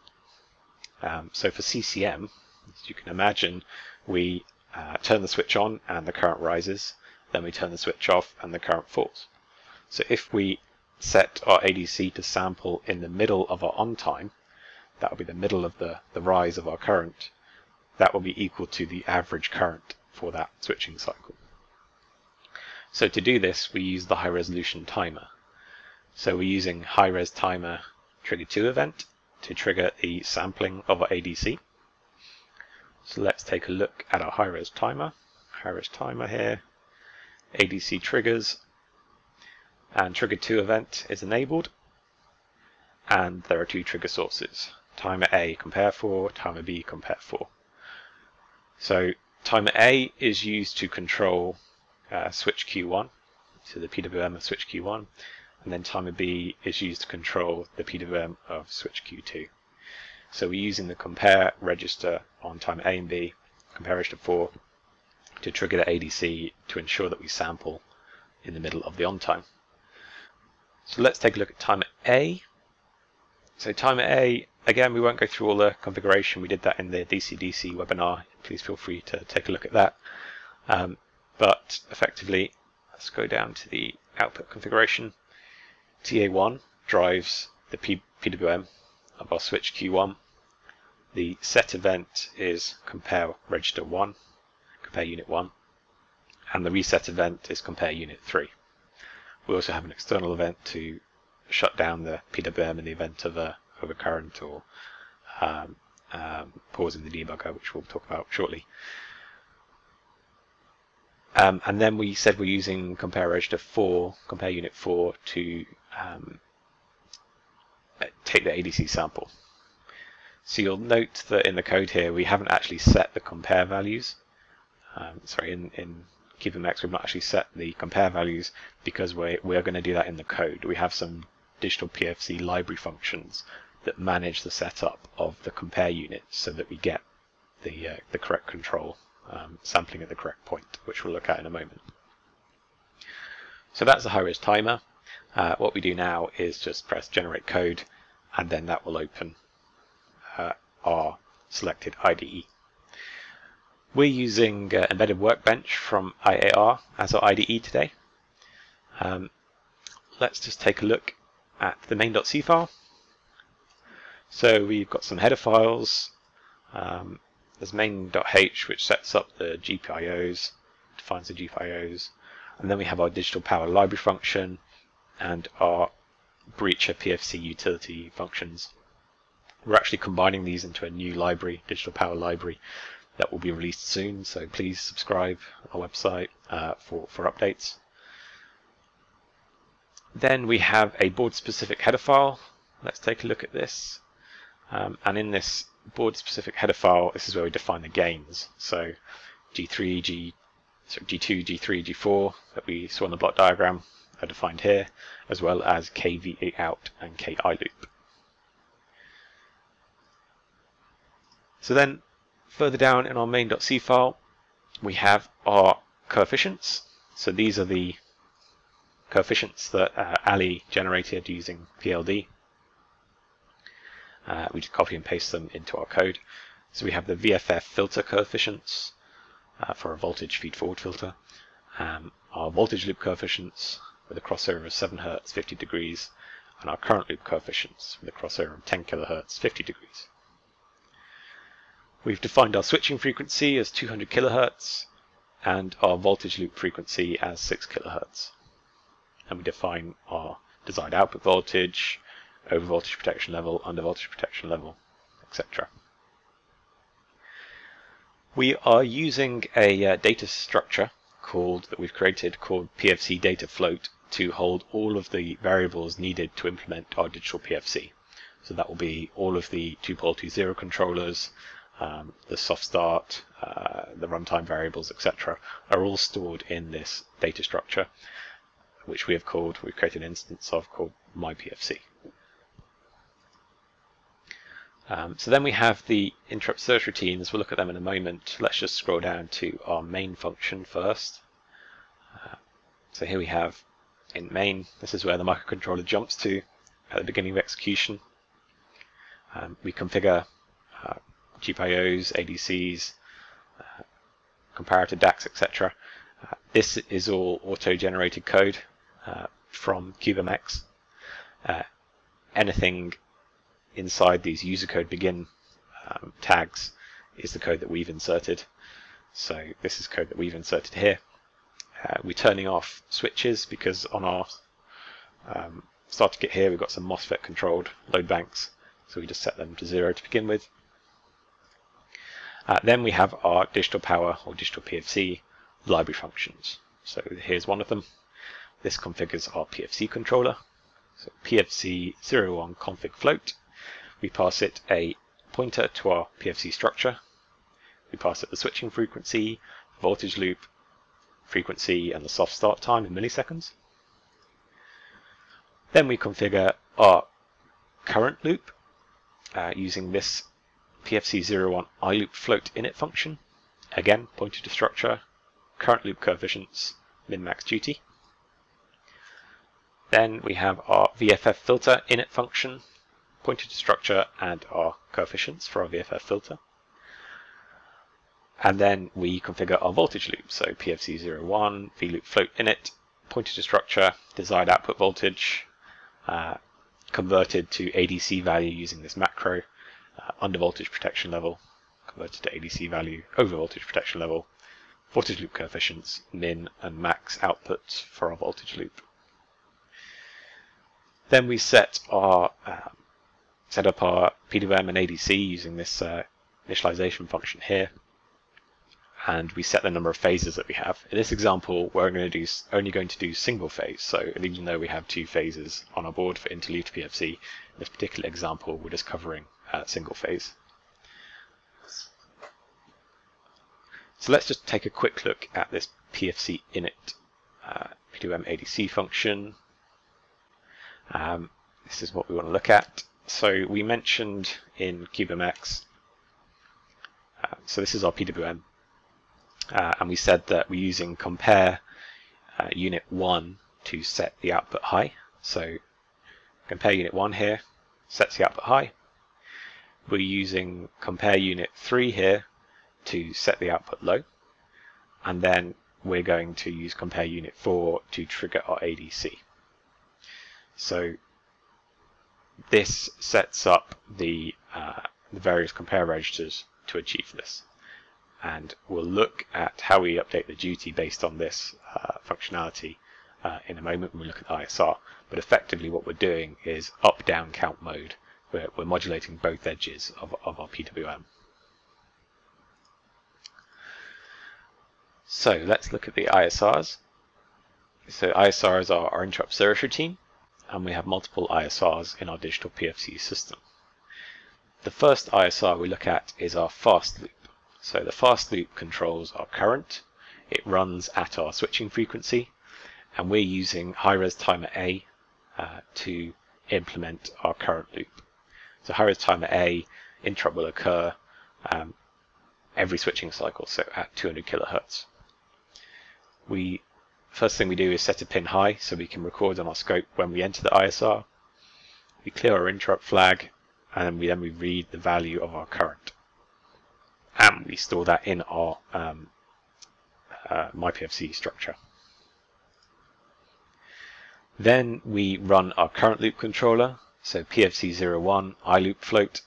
um, so for CCM as you can imagine we uh, turn the switch on and the current rises, then we turn the switch off and the current falls. So if we set our ADC to sample in the middle of our on time, that will be the middle of the, the rise of our current, that will be equal to the average current for that switching cycle. So to do this, we use the high resolution timer. So we're using high res timer trigger 2 event to trigger the sampling of our ADC. So let's take a look at our high-res timer. High-res timer here, ADC triggers, and trigger 2 event is enabled. And there are two trigger sources, timer A compare for, timer B compare for. So timer A is used to control uh, switch Q1, so the PWM of switch Q1, and then timer B is used to control the PWM of switch Q2. So we're using the compare register on timer A and B, compare register 4, to trigger the ADC to ensure that we sample in the middle of the on time. So let's take a look at timer A. So timer A, again, we won't go through all the configuration. We did that in the DC-DC webinar. Please feel free to take a look at that. Um, but effectively, let's go down to the output configuration. TA1 drives the P PWM of our switch Q1. the set event is compare register 1, compare unit 1, and the reset event is compare unit 3. We also have an external event to shut down the PWM in the event of a overcurrent or um, um, pausing the debugger, which we'll talk about shortly. Um, and then we said we're using compare register 4, compare unit 4 to um, take the ADC sample. So you'll note that in the code here we haven't actually set the compare values. Um, sorry, in, in CubeMX we've not actually set the compare values because we're, we're going to do that in the code. We have some digital PFC library functions that manage the setup of the compare unit so that we get the, uh, the correct control um, sampling at the correct point, which we'll look at in a moment. So that's the high-res timer. Uh, what we do now is just press generate code and then that will open uh, our selected IDE. We're using uh, Embedded Workbench from IAR as our IDE today. Um, let's just take a look at the main.c file. So we've got some header files. Um, there's main.h which sets up the GPIOs, defines the GPIOs, and then we have our digital power library function and our Biricha PFC utility functions. We're actually combining these into a new library, digital power library, that will be released soon. So please subscribe our website uh, for for updates. Then we have a board-specific header file. Let's take a look at this. Um, and in this board-specific header file, this is where we define the gains. So G3, G, sorry, G2, G3, G4 that we saw in the block diagram are defined here, as well as KV out and KI loop. So then further down in our main.c file, we have our coefficients. So these are the coefficients that uh, Ali generated using PLD. Uh, we just copy and paste them into our code. So we have the VFF filter coefficients uh, for a voltage feed-forward filter, um, our voltage loop coefficients with a crossover of 7 Hz 50 degrees, and our current loop coefficients with a crossover of 10 kHz 50 degrees. We've defined our switching frequency as 200 kHz and our voltage loop frequency as 6 kHz and we define our desired output voltage, over voltage protection level, under voltage protection level, etc. We are using a uh, data structure called that we've created called PFC data float to hold all of the variables needed to implement our digital PFC. So that will be all of the 2POL20 controllers, um, the soft start, uh, the runtime variables, etc., are all stored in this data structure which we have called, we've created an instance of called myPFC. Um, so then we have the interrupt service routines. We'll look at them in a moment. Let's just scroll down to our main function first. Uh, so here we have in main, this is where the microcontroller jumps to at the beginning of execution. Um, we configure uh, GPIOs, ADCs, uh, comparator DACs, etc. Uh, this is all auto-generated code uh, from CubeMX. Uh, anything inside these user code begin um, tags is the code that we've inserted. So this is code that we've inserted here. Uh, we're turning off switches because on our um, starter kit here we've got some MOSFET controlled load banks, so we just set them to zero to begin with. Uh, then we have our digital power or digital PFC library functions. So here's one of them. This configures our PFC controller. So PFC01 config float. We pass it a pointer to our PFC structure. We pass it the switching frequency, voltage loop, frequency, and the soft start time in milliseconds. Then we configure our current loop uh, using this PFC01 iLoop float init function. Again, pointer to structure, current loop coefficients, min-max duty. Then we have our VFF filter init function, pointed to structure and our coefficients for our VFF filter. And then we configure our voltage loop, so PFC01, VLoop float init, pointed to structure, desired output voltage, uh, converted to ADC value using this macro, uh, under voltage protection level, converted to ADC value, over voltage protection level, voltage loop coefficients, min and max outputs for our voltage loop. Then we set our uh, set up our PWM and ADC using this uh, initialization function here, and we set the number of phases that we have. In this example, we're going to do only going to do single phase. So even though we have two phases on our board for interleaved PFC, in this particular example, we're just covering uh, single phase. So let's just take a quick look at this PFC init uh, PWM ADC function. Um, this is what we want to look at. So we mentioned in CubeMX, uh, so this is our PWM, uh, and we said that we're using compare uh, unit 1 to set the output high. So compare unit 1 here sets the output high. We're using compare unit 3 here to set the output low. And then we're going to use compare unit 4 to trigger our ADC. So this sets up the, uh, the various compare registers to achieve this. And we'll look at how we update the duty based on this uh, functionality uh, in a moment when we look at ISR. But effectively what we're doing is up-down count mode. We're, we're modulating both edges of, of our PWM. So let's look at the ISRs. So ISRs are our interrupt service routine, and we have multiple ISRs in our digital PFC system. The first ISR we look at is our fast loop. So the fast loop controls our current, it runs at our switching frequency, and we're using high-res timer A uh, to implement our current loop. So high-res timer A interrupt will occur um, every switching cycle, so at 200 kilohertz we first thing we do is set a pin high so we can record on our scope when we enter the ISR. We clear our interrupt flag and we then we read the value of our current. And we store that in our um, uh, MyPFC structure. Then we run our current loop controller, so PFC01 iLoop float,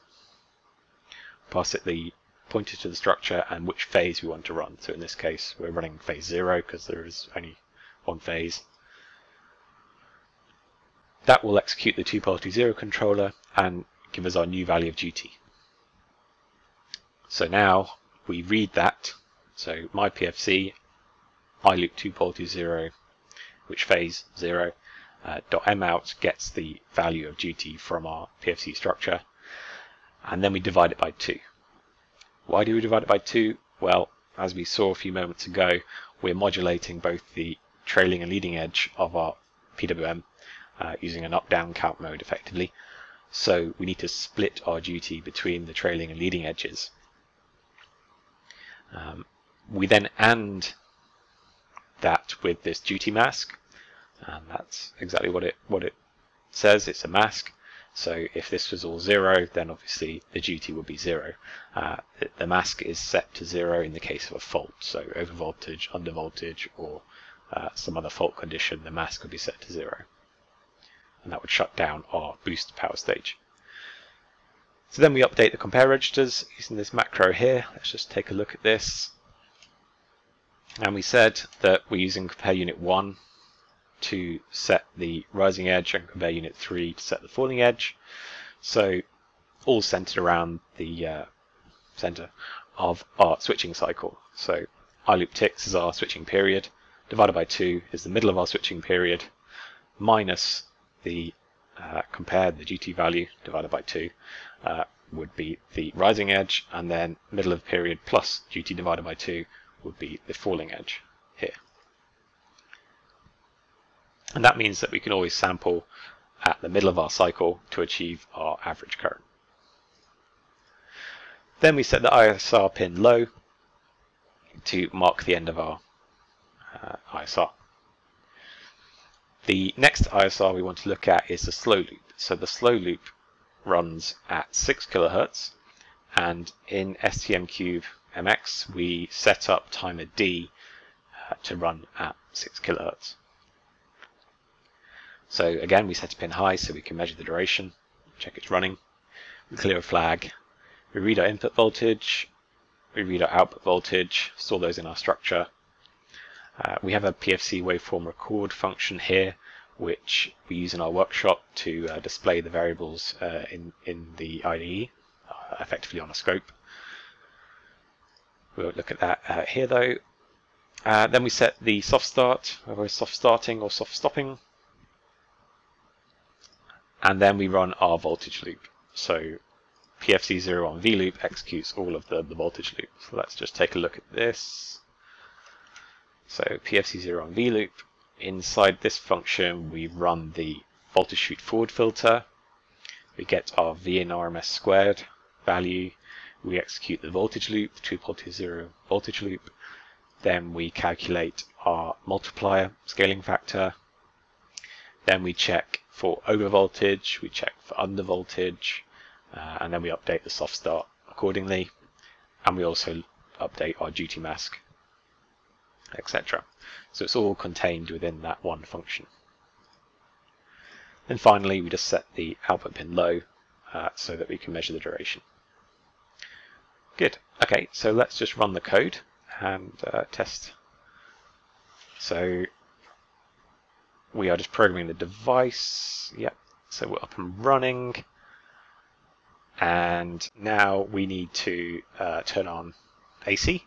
pass it the pointer to the structure and which phase we want to run. So in this case, we're running phase zero because there is only one phase. That will execute the 2 polarity 0 controller and give us our new value of duty. So now we read that. So my PFC, I loop 2 polarity 0, which phase 0, uh, dot mout gets the value of duty from our PFC structure, and then we divide it by 2. Why do we divide it by 2? Well, as we saw a few moments ago, we're modulating both the trailing and leading edge of our PWM uh, using an up-down count mode effectively. So we need to split our duty between the trailing and leading edges. Um, we then AND that with this duty mask, and that's exactly what it what it says. It's a mask. So if this was all zero, then obviously the duty would be zero. Uh, the mask is set to zero in the case of a fault, so over voltage, under voltage, or uh, some other fault condition, the mask would be set to zero. And that would shut down our boost power stage. So then we update the compare registers using this macro here. Let's just take a look at this. And we said that we're using compare unit 1 to set the rising edge and compare unit 3 to set the falling edge. So all centered around the uh, center of our switching cycle. So I loop ticks is our switching period, divided by 2 is the middle of our switching period, minus the uh, compared the duty value divided by 2 uh, would be the rising edge, and then middle of period plus duty divided by 2 would be the falling edge here. And that means that we can always sample at the middle of our cycle to achieve our average current. Then we set the ISR pin low to mark the end of our uh, ISR. The next ISR we want to look at is the slow loop. So the slow loop runs at 6 kilohertz and in STM Cube MX we set up timer D uh, to run at 6 kilohertz. So again, we set a pin high so we can measure the duration, check it's running. We clear a flag, We read our input voltage, we read our output voltage, store those in our structure. Uh, we have a PFC waveform record function here, which we use in our workshop to uh, display the variables uh, in, in the IDE, uh, effectively on a scope. We won't look at that uh, here though. Then we set the soft start, whether it's soft starting or soft stopping. And then we run our voltage loop. So PFC0 on V loop executes all of the, the voltage loop. So let's just take a look at this. So PFC0 on V loop. Inside this function, we run the voltage shoot forward filter. We get our V in RMS squared value. We execute the voltage loop, the 2 to 0 voltage loop. Then we calculate our multiplier scaling factor. Then we check for over voltage, we check for under voltage, uh, and then we update the soft start accordingly and we also update our duty mask etc so it's all contained within that one function. Then finally we just set the output pin low uh, so that we can measure the duration. Good. Okay so let's just run the code and uh, test. So we are just programming the device. Yep so we're up and running. And now we need to uh, turn on AC.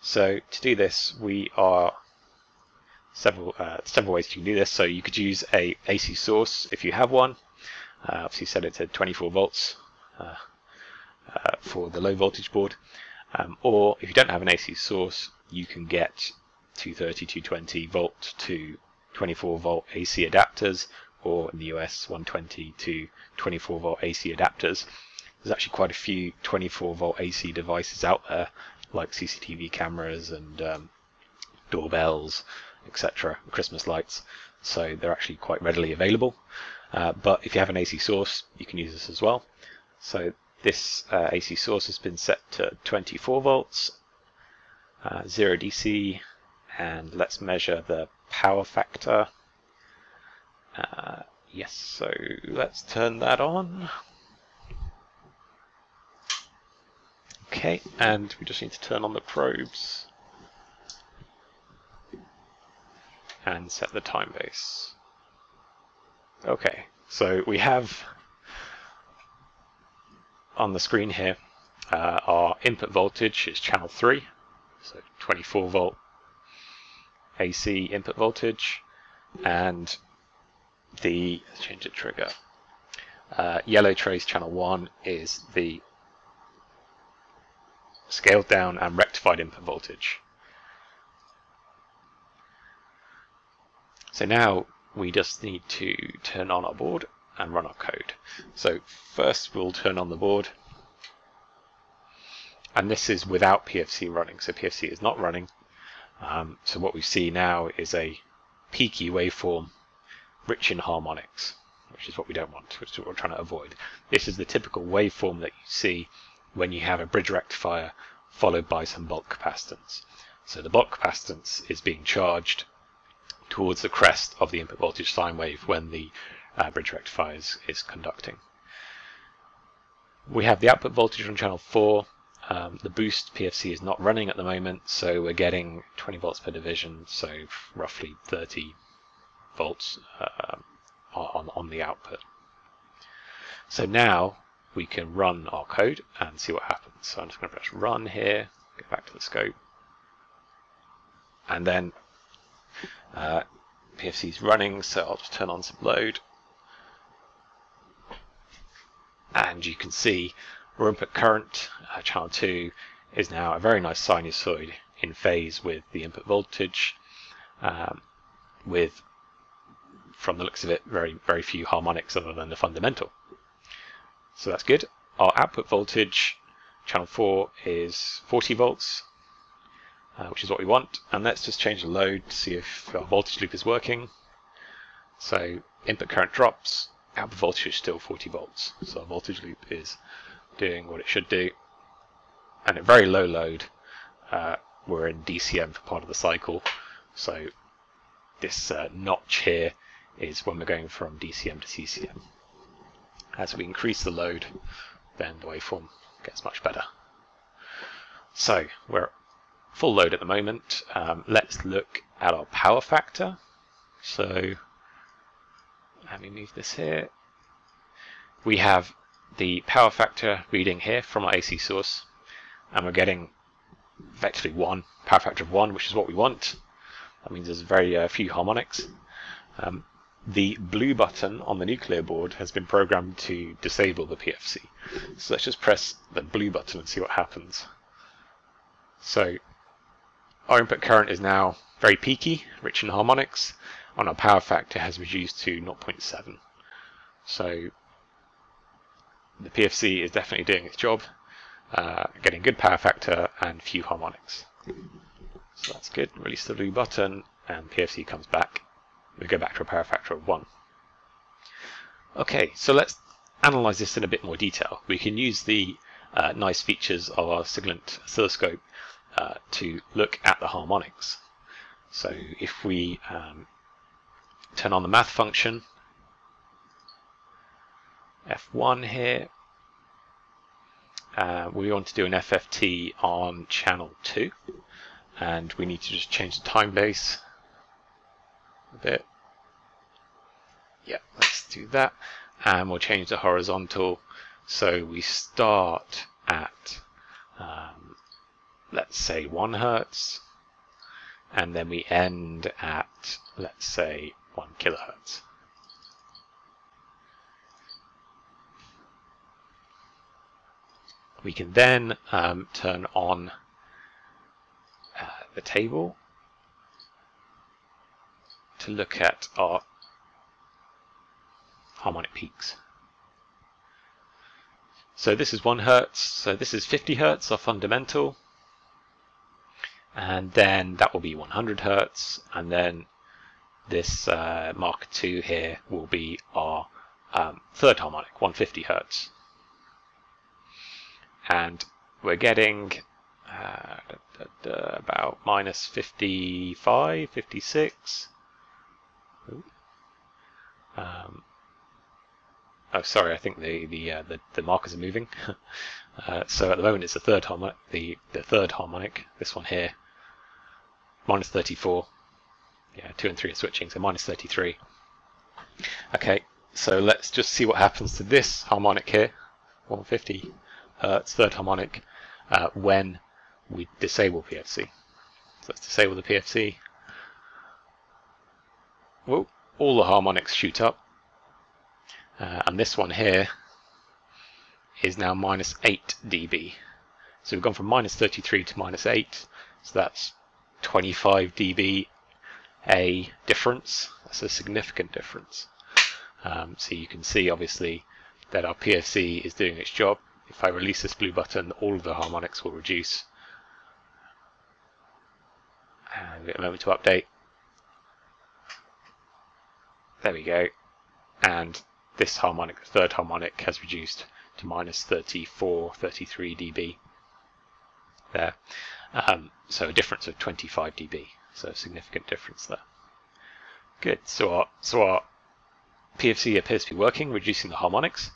So to do this, we are several uh, several ways you can do this. So you could use a AC source if you have one. Uh, obviously, set it to 24 volts uh, uh, for the low voltage board. Um, or if you don't have an AC source, you can get 230, 220 volt to 24 volt AC adapters, or in the US 120 to 24 volt AC adapters there's actually quite a few 24 volt AC devices out there, like CCTV cameras and um, doorbells, etc., Christmas lights. So they're actually quite readily available. Uh, but if you have an AC source, you can use this as well. So this uh, AC source has been set to 24 volts, uh, 0 DC, and let's measure the power factor. Uh, yes, so let's turn that on. Okay, and we just need to turn on the probes and set the time base. Okay, so we have on the screen here uh, our input voltage is channel 3, so 24 volt AC input voltage, and the change the trigger. Uh, yellow trace channel 1 is the scaled down and rectified input voltage. So now we just need to turn on our board and run our code. So first we'll turn on the board and this is without PFC running. So PFC is not running. Um, so what we see now is a peaky waveform rich in harmonics, which is what we don't want, which is what we're trying to avoid. This is the typical waveform that you see when you have a bridge rectifier followed by some bulk capacitance. So the bulk capacitance is being charged towards the crest of the input voltage sine wave when the uh, bridge rectifier is, is, conducting. We have the output voltage on channel 4. Um, the boost PFC is not running at the moment, so we're getting 20 volts per division, so roughly 30 volts uh, on, on the output. So now we can run our code and see what happens. So I'm just going to press run here, go back to the scope, and then uh, PFC is running, so I'll just turn on some load. And you can see our input current, uh, channel 2, is now a very nice sinusoid in phase with the input voltage, um, with, from the looks of it, very, very few harmonics other than the fundamental. So that's good. Our output voltage, channel 4, is 40 volts, uh, which is what we want. And let's just change the load to see if our voltage loop is working. So input current drops, output voltage is still 40 volts. So our voltage loop is doing what it should do. And at very low load, uh, we're in DCM for part of the cycle. So this uh, notch here is when we're going from DCM to CCM. As we increase the load, then the waveform gets much better. So we're full load at the moment. Um, let's look at our power factor. So let me move this here. We have the power factor reading here from our AC source, and we're getting effectively one power factor of one, which is what we want. That means there's very uh, few harmonics. Um, the blue button on the Nucleo board has been programmed to disable the PFC. So let's just press the blue button and see what happens. So our input current is now very peaky, rich in harmonics, and our power factor has reduced to 0.7. So the PFC is definitely doing its job, uh, getting good power factor and few harmonics. So that's good. Release the blue button and PFC comes back. We go back to a power factor of 1. Okay, so let's analyze this in a bit more detail. We can use the uh, nice features of our Siglent oscilloscope uh, to look at the harmonics. So if we um, turn on the math function, F1 here, uh, we want to do an FFT on channel 2 and we need to just change the time base a bit. Yeah, let's do that. And we'll change the horizontal. So we start at um, let's say 1 hertz. And then we end at let's say 1 kilohertz. We can then um, turn on uh, the table to look at our harmonic peaks. So this is 1 hertz, so this is 50 hertz, our fundamental, and then that will be 100 hertz, and then this uh, Mark II here will be our um, third harmonic, 150 hertz. And we're getting uh, about minus 55, 56. Um, oh, sorry, I think the the uh, the, the, markers are moving. uh, so at the moment it's the third harmonic, the the third harmonic. This one here, minus 34. Yeah, two and three are switching, so minus 33. Okay, so let's just see what happens to this harmonic here, 150 hertz, third harmonic, uh, when we disable PFC. So let's disable the PFC. Whoa, all the harmonics shoot up. Uh, and this one here is now minus 8 dB. So we've gone from minus 33 to minus 8. So that's 25 dB a difference. That's a significant difference. Um, so you can see obviously that our PFC is doing its job. If I release this blue button, all of the harmonics will reduce. And wait a moment to update. There we go. And this harmonic, the third harmonic, has reduced to minus 34, 33 dB there. Um, so a difference of 25 dB. So a significant difference there. Good. So our, so our PFC appears to be working, reducing the harmonics.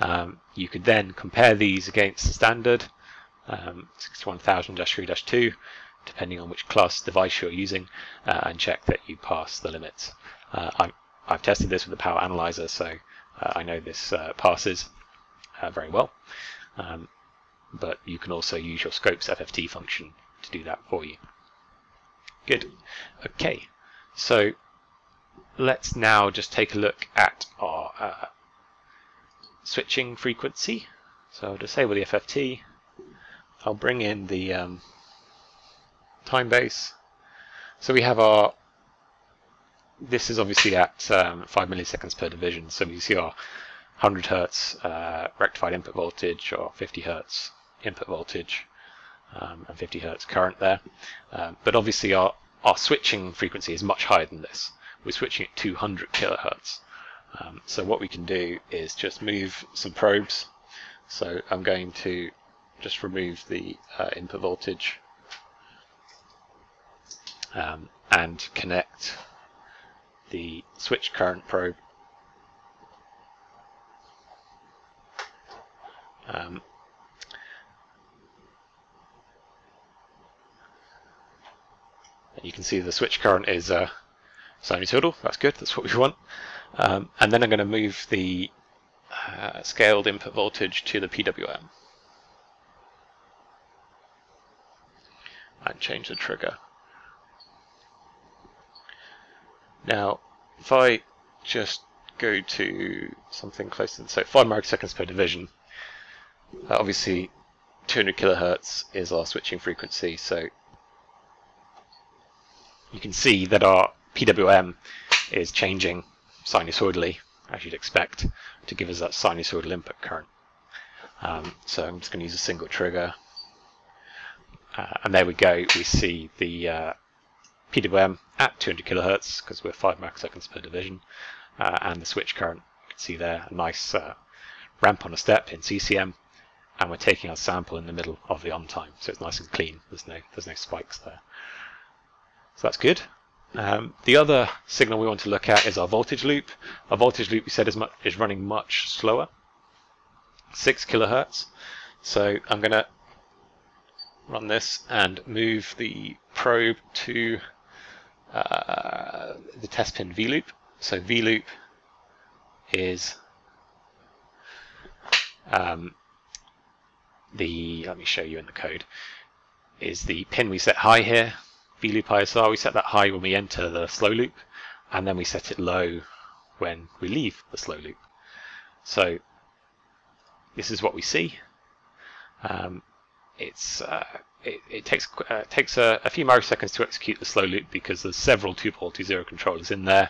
Um, you could then compare these against the standard um, 61000-3-2, depending on which class device you're using, uh, and check that you pass the limits. Uh, i have tested this with the power analyzer, so I know this uh, passes uh, very well. Um, but you can also use your Scopes FFT function to do that for you. Good. Okay, so let's now just take a look at our uh, switching frequency. So I'll disable the FFT. I'll bring in the um, time base. So we have our, this is obviously at um, 5 milliseconds per division. So we see our 100 hertz uh, rectified input voltage or 50 hertz input voltage um, and 50 hertz current there. Um, but obviously our, our switching frequency is much higher than this. We're switching at 200 kilohertz. Um, so what we can do is just move some probes. So I'm going to just remove the uh, input voltage um, and connect the switch current probe. Um, you can see the switch current is uh, total that's good, that's what we want. Um, and then I'm going to move the uh, scaled input voltage to the PWM and change the trigger. Now, if I just go to something closer to so 5 microseconds per division, uh, obviously 200 kilohertz is our switching frequency, so you can see that our PWM is changing sinusoidally, as you'd expect, to give us that sinusoidal input current. Um, so I'm just going to use a single trigger. Uh, and there we go, we see the uh, PWM at 200 kilohertz, because we're 5 microseconds per division, uh, and the switch current, you can see there, a nice uh, ramp on a step in CCM, and we're taking our sample in the middle of the on time, so it's nice and clean, there's no, there's no spikes there. So that's good. Um, the other signal we want to look at is our voltage loop. Our voltage loop, we said, is, much, is running much slower, 6 kilohertz. So I'm going to run this and move the probe to uh, the test pin V loop. So V loop is um, the, let me show you in the code, is the pin we set high here V loop ISR, we set that high when we enter the slow loop, and then we set it low when we leave the slow loop. So this is what we see. Um, it's uh, it, it, takes uh, takes a, a, few microseconds to execute the slow loop because there's several 2.0 controllers in there.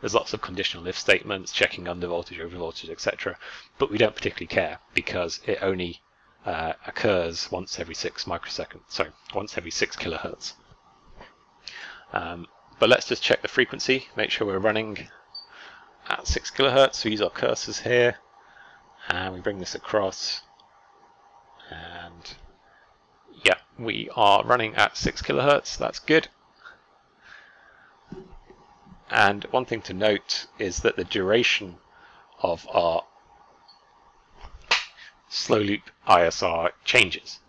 There's lots of conditional if statements, checking under voltage, over voltage, etc. But we don't particularly care because it only uh, occurs once every six microseconds. Sorry, once every six kilohertz. Um, but let's just check the frequency, make sure we're running at 6 kilohertz. We use our cursors here and we bring this across and we are running at 6 kilohertz. That's good. And one thing to note is that the duration of our slow loop ISR changes.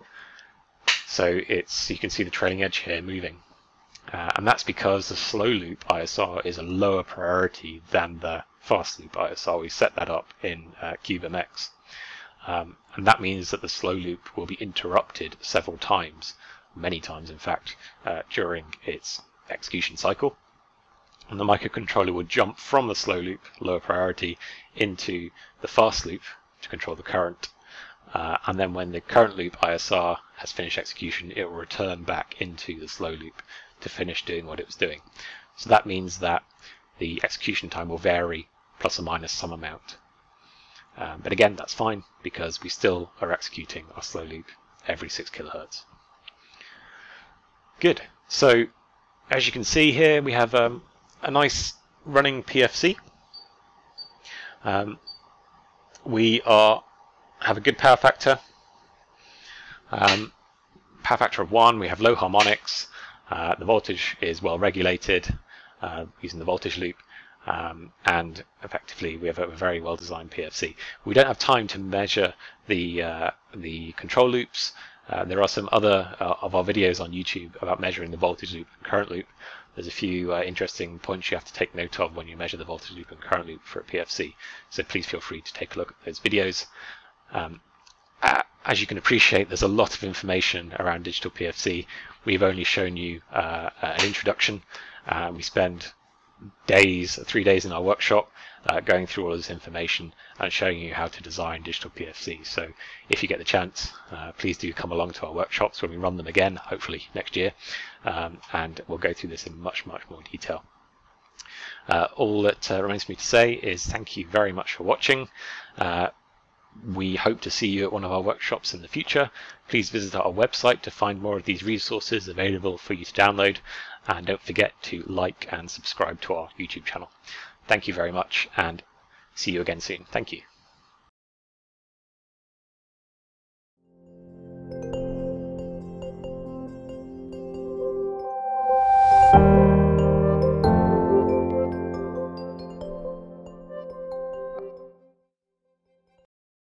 So it's you can see the trailing edge here moving. Uh, and that's because the slow loop ISR is a lower priority than the fast loop ISR. We set that up in uh, CubeMX. Um, and that means that the slow loop will be interrupted several times, many times in fact, uh, during its execution cycle. And the microcontroller will jump from the slow loop, lower priority, into the fast loop to control the current. Uh, and then when the current loop ISR has finished execution, it will return back into the slow loop to finish doing what it was doing. So that means that the execution time will vary plus or minus some amount. Um, but again, that's fine because we still are executing our slow loop every 6 kilohertz. Good. So as you can see here, we have um, a nice running PFC. Um, we are have a good power factor. Um, power factor of 1, we have low harmonics, uh, the voltage is well regulated uh, using the voltage loop. Um, and effectively we have a very well designed PFC. We don't have time to measure the uh, the control loops. Uh, there are some other uh, of our videos on YouTube about measuring the voltage loop and current loop. There's a few uh, interesting points you have to take note of when you measure the voltage loop and current loop for a PFC. So please feel free to take a look at those videos. Um, as you can appreciate, there's a lot of information around digital PFC. We've only shown you uh, an introduction. Uh, we spend days, three days in our workshop, uh, going through all this information and showing you how to design digital PFC. So if you get the chance, uh, please do come along to our workshops when we run them again, hopefully next year, um, and we'll go through this in much, much more detail. Uh, all that uh, remains for me to say is thank you very much for watching. Uh, we hope to see you at one of our workshops in the future. Please visit our website to find more of these resources available for you to download. And don't forget to like and subscribe to our YouTube channel. Thank you very much and see you again soon. Thank you.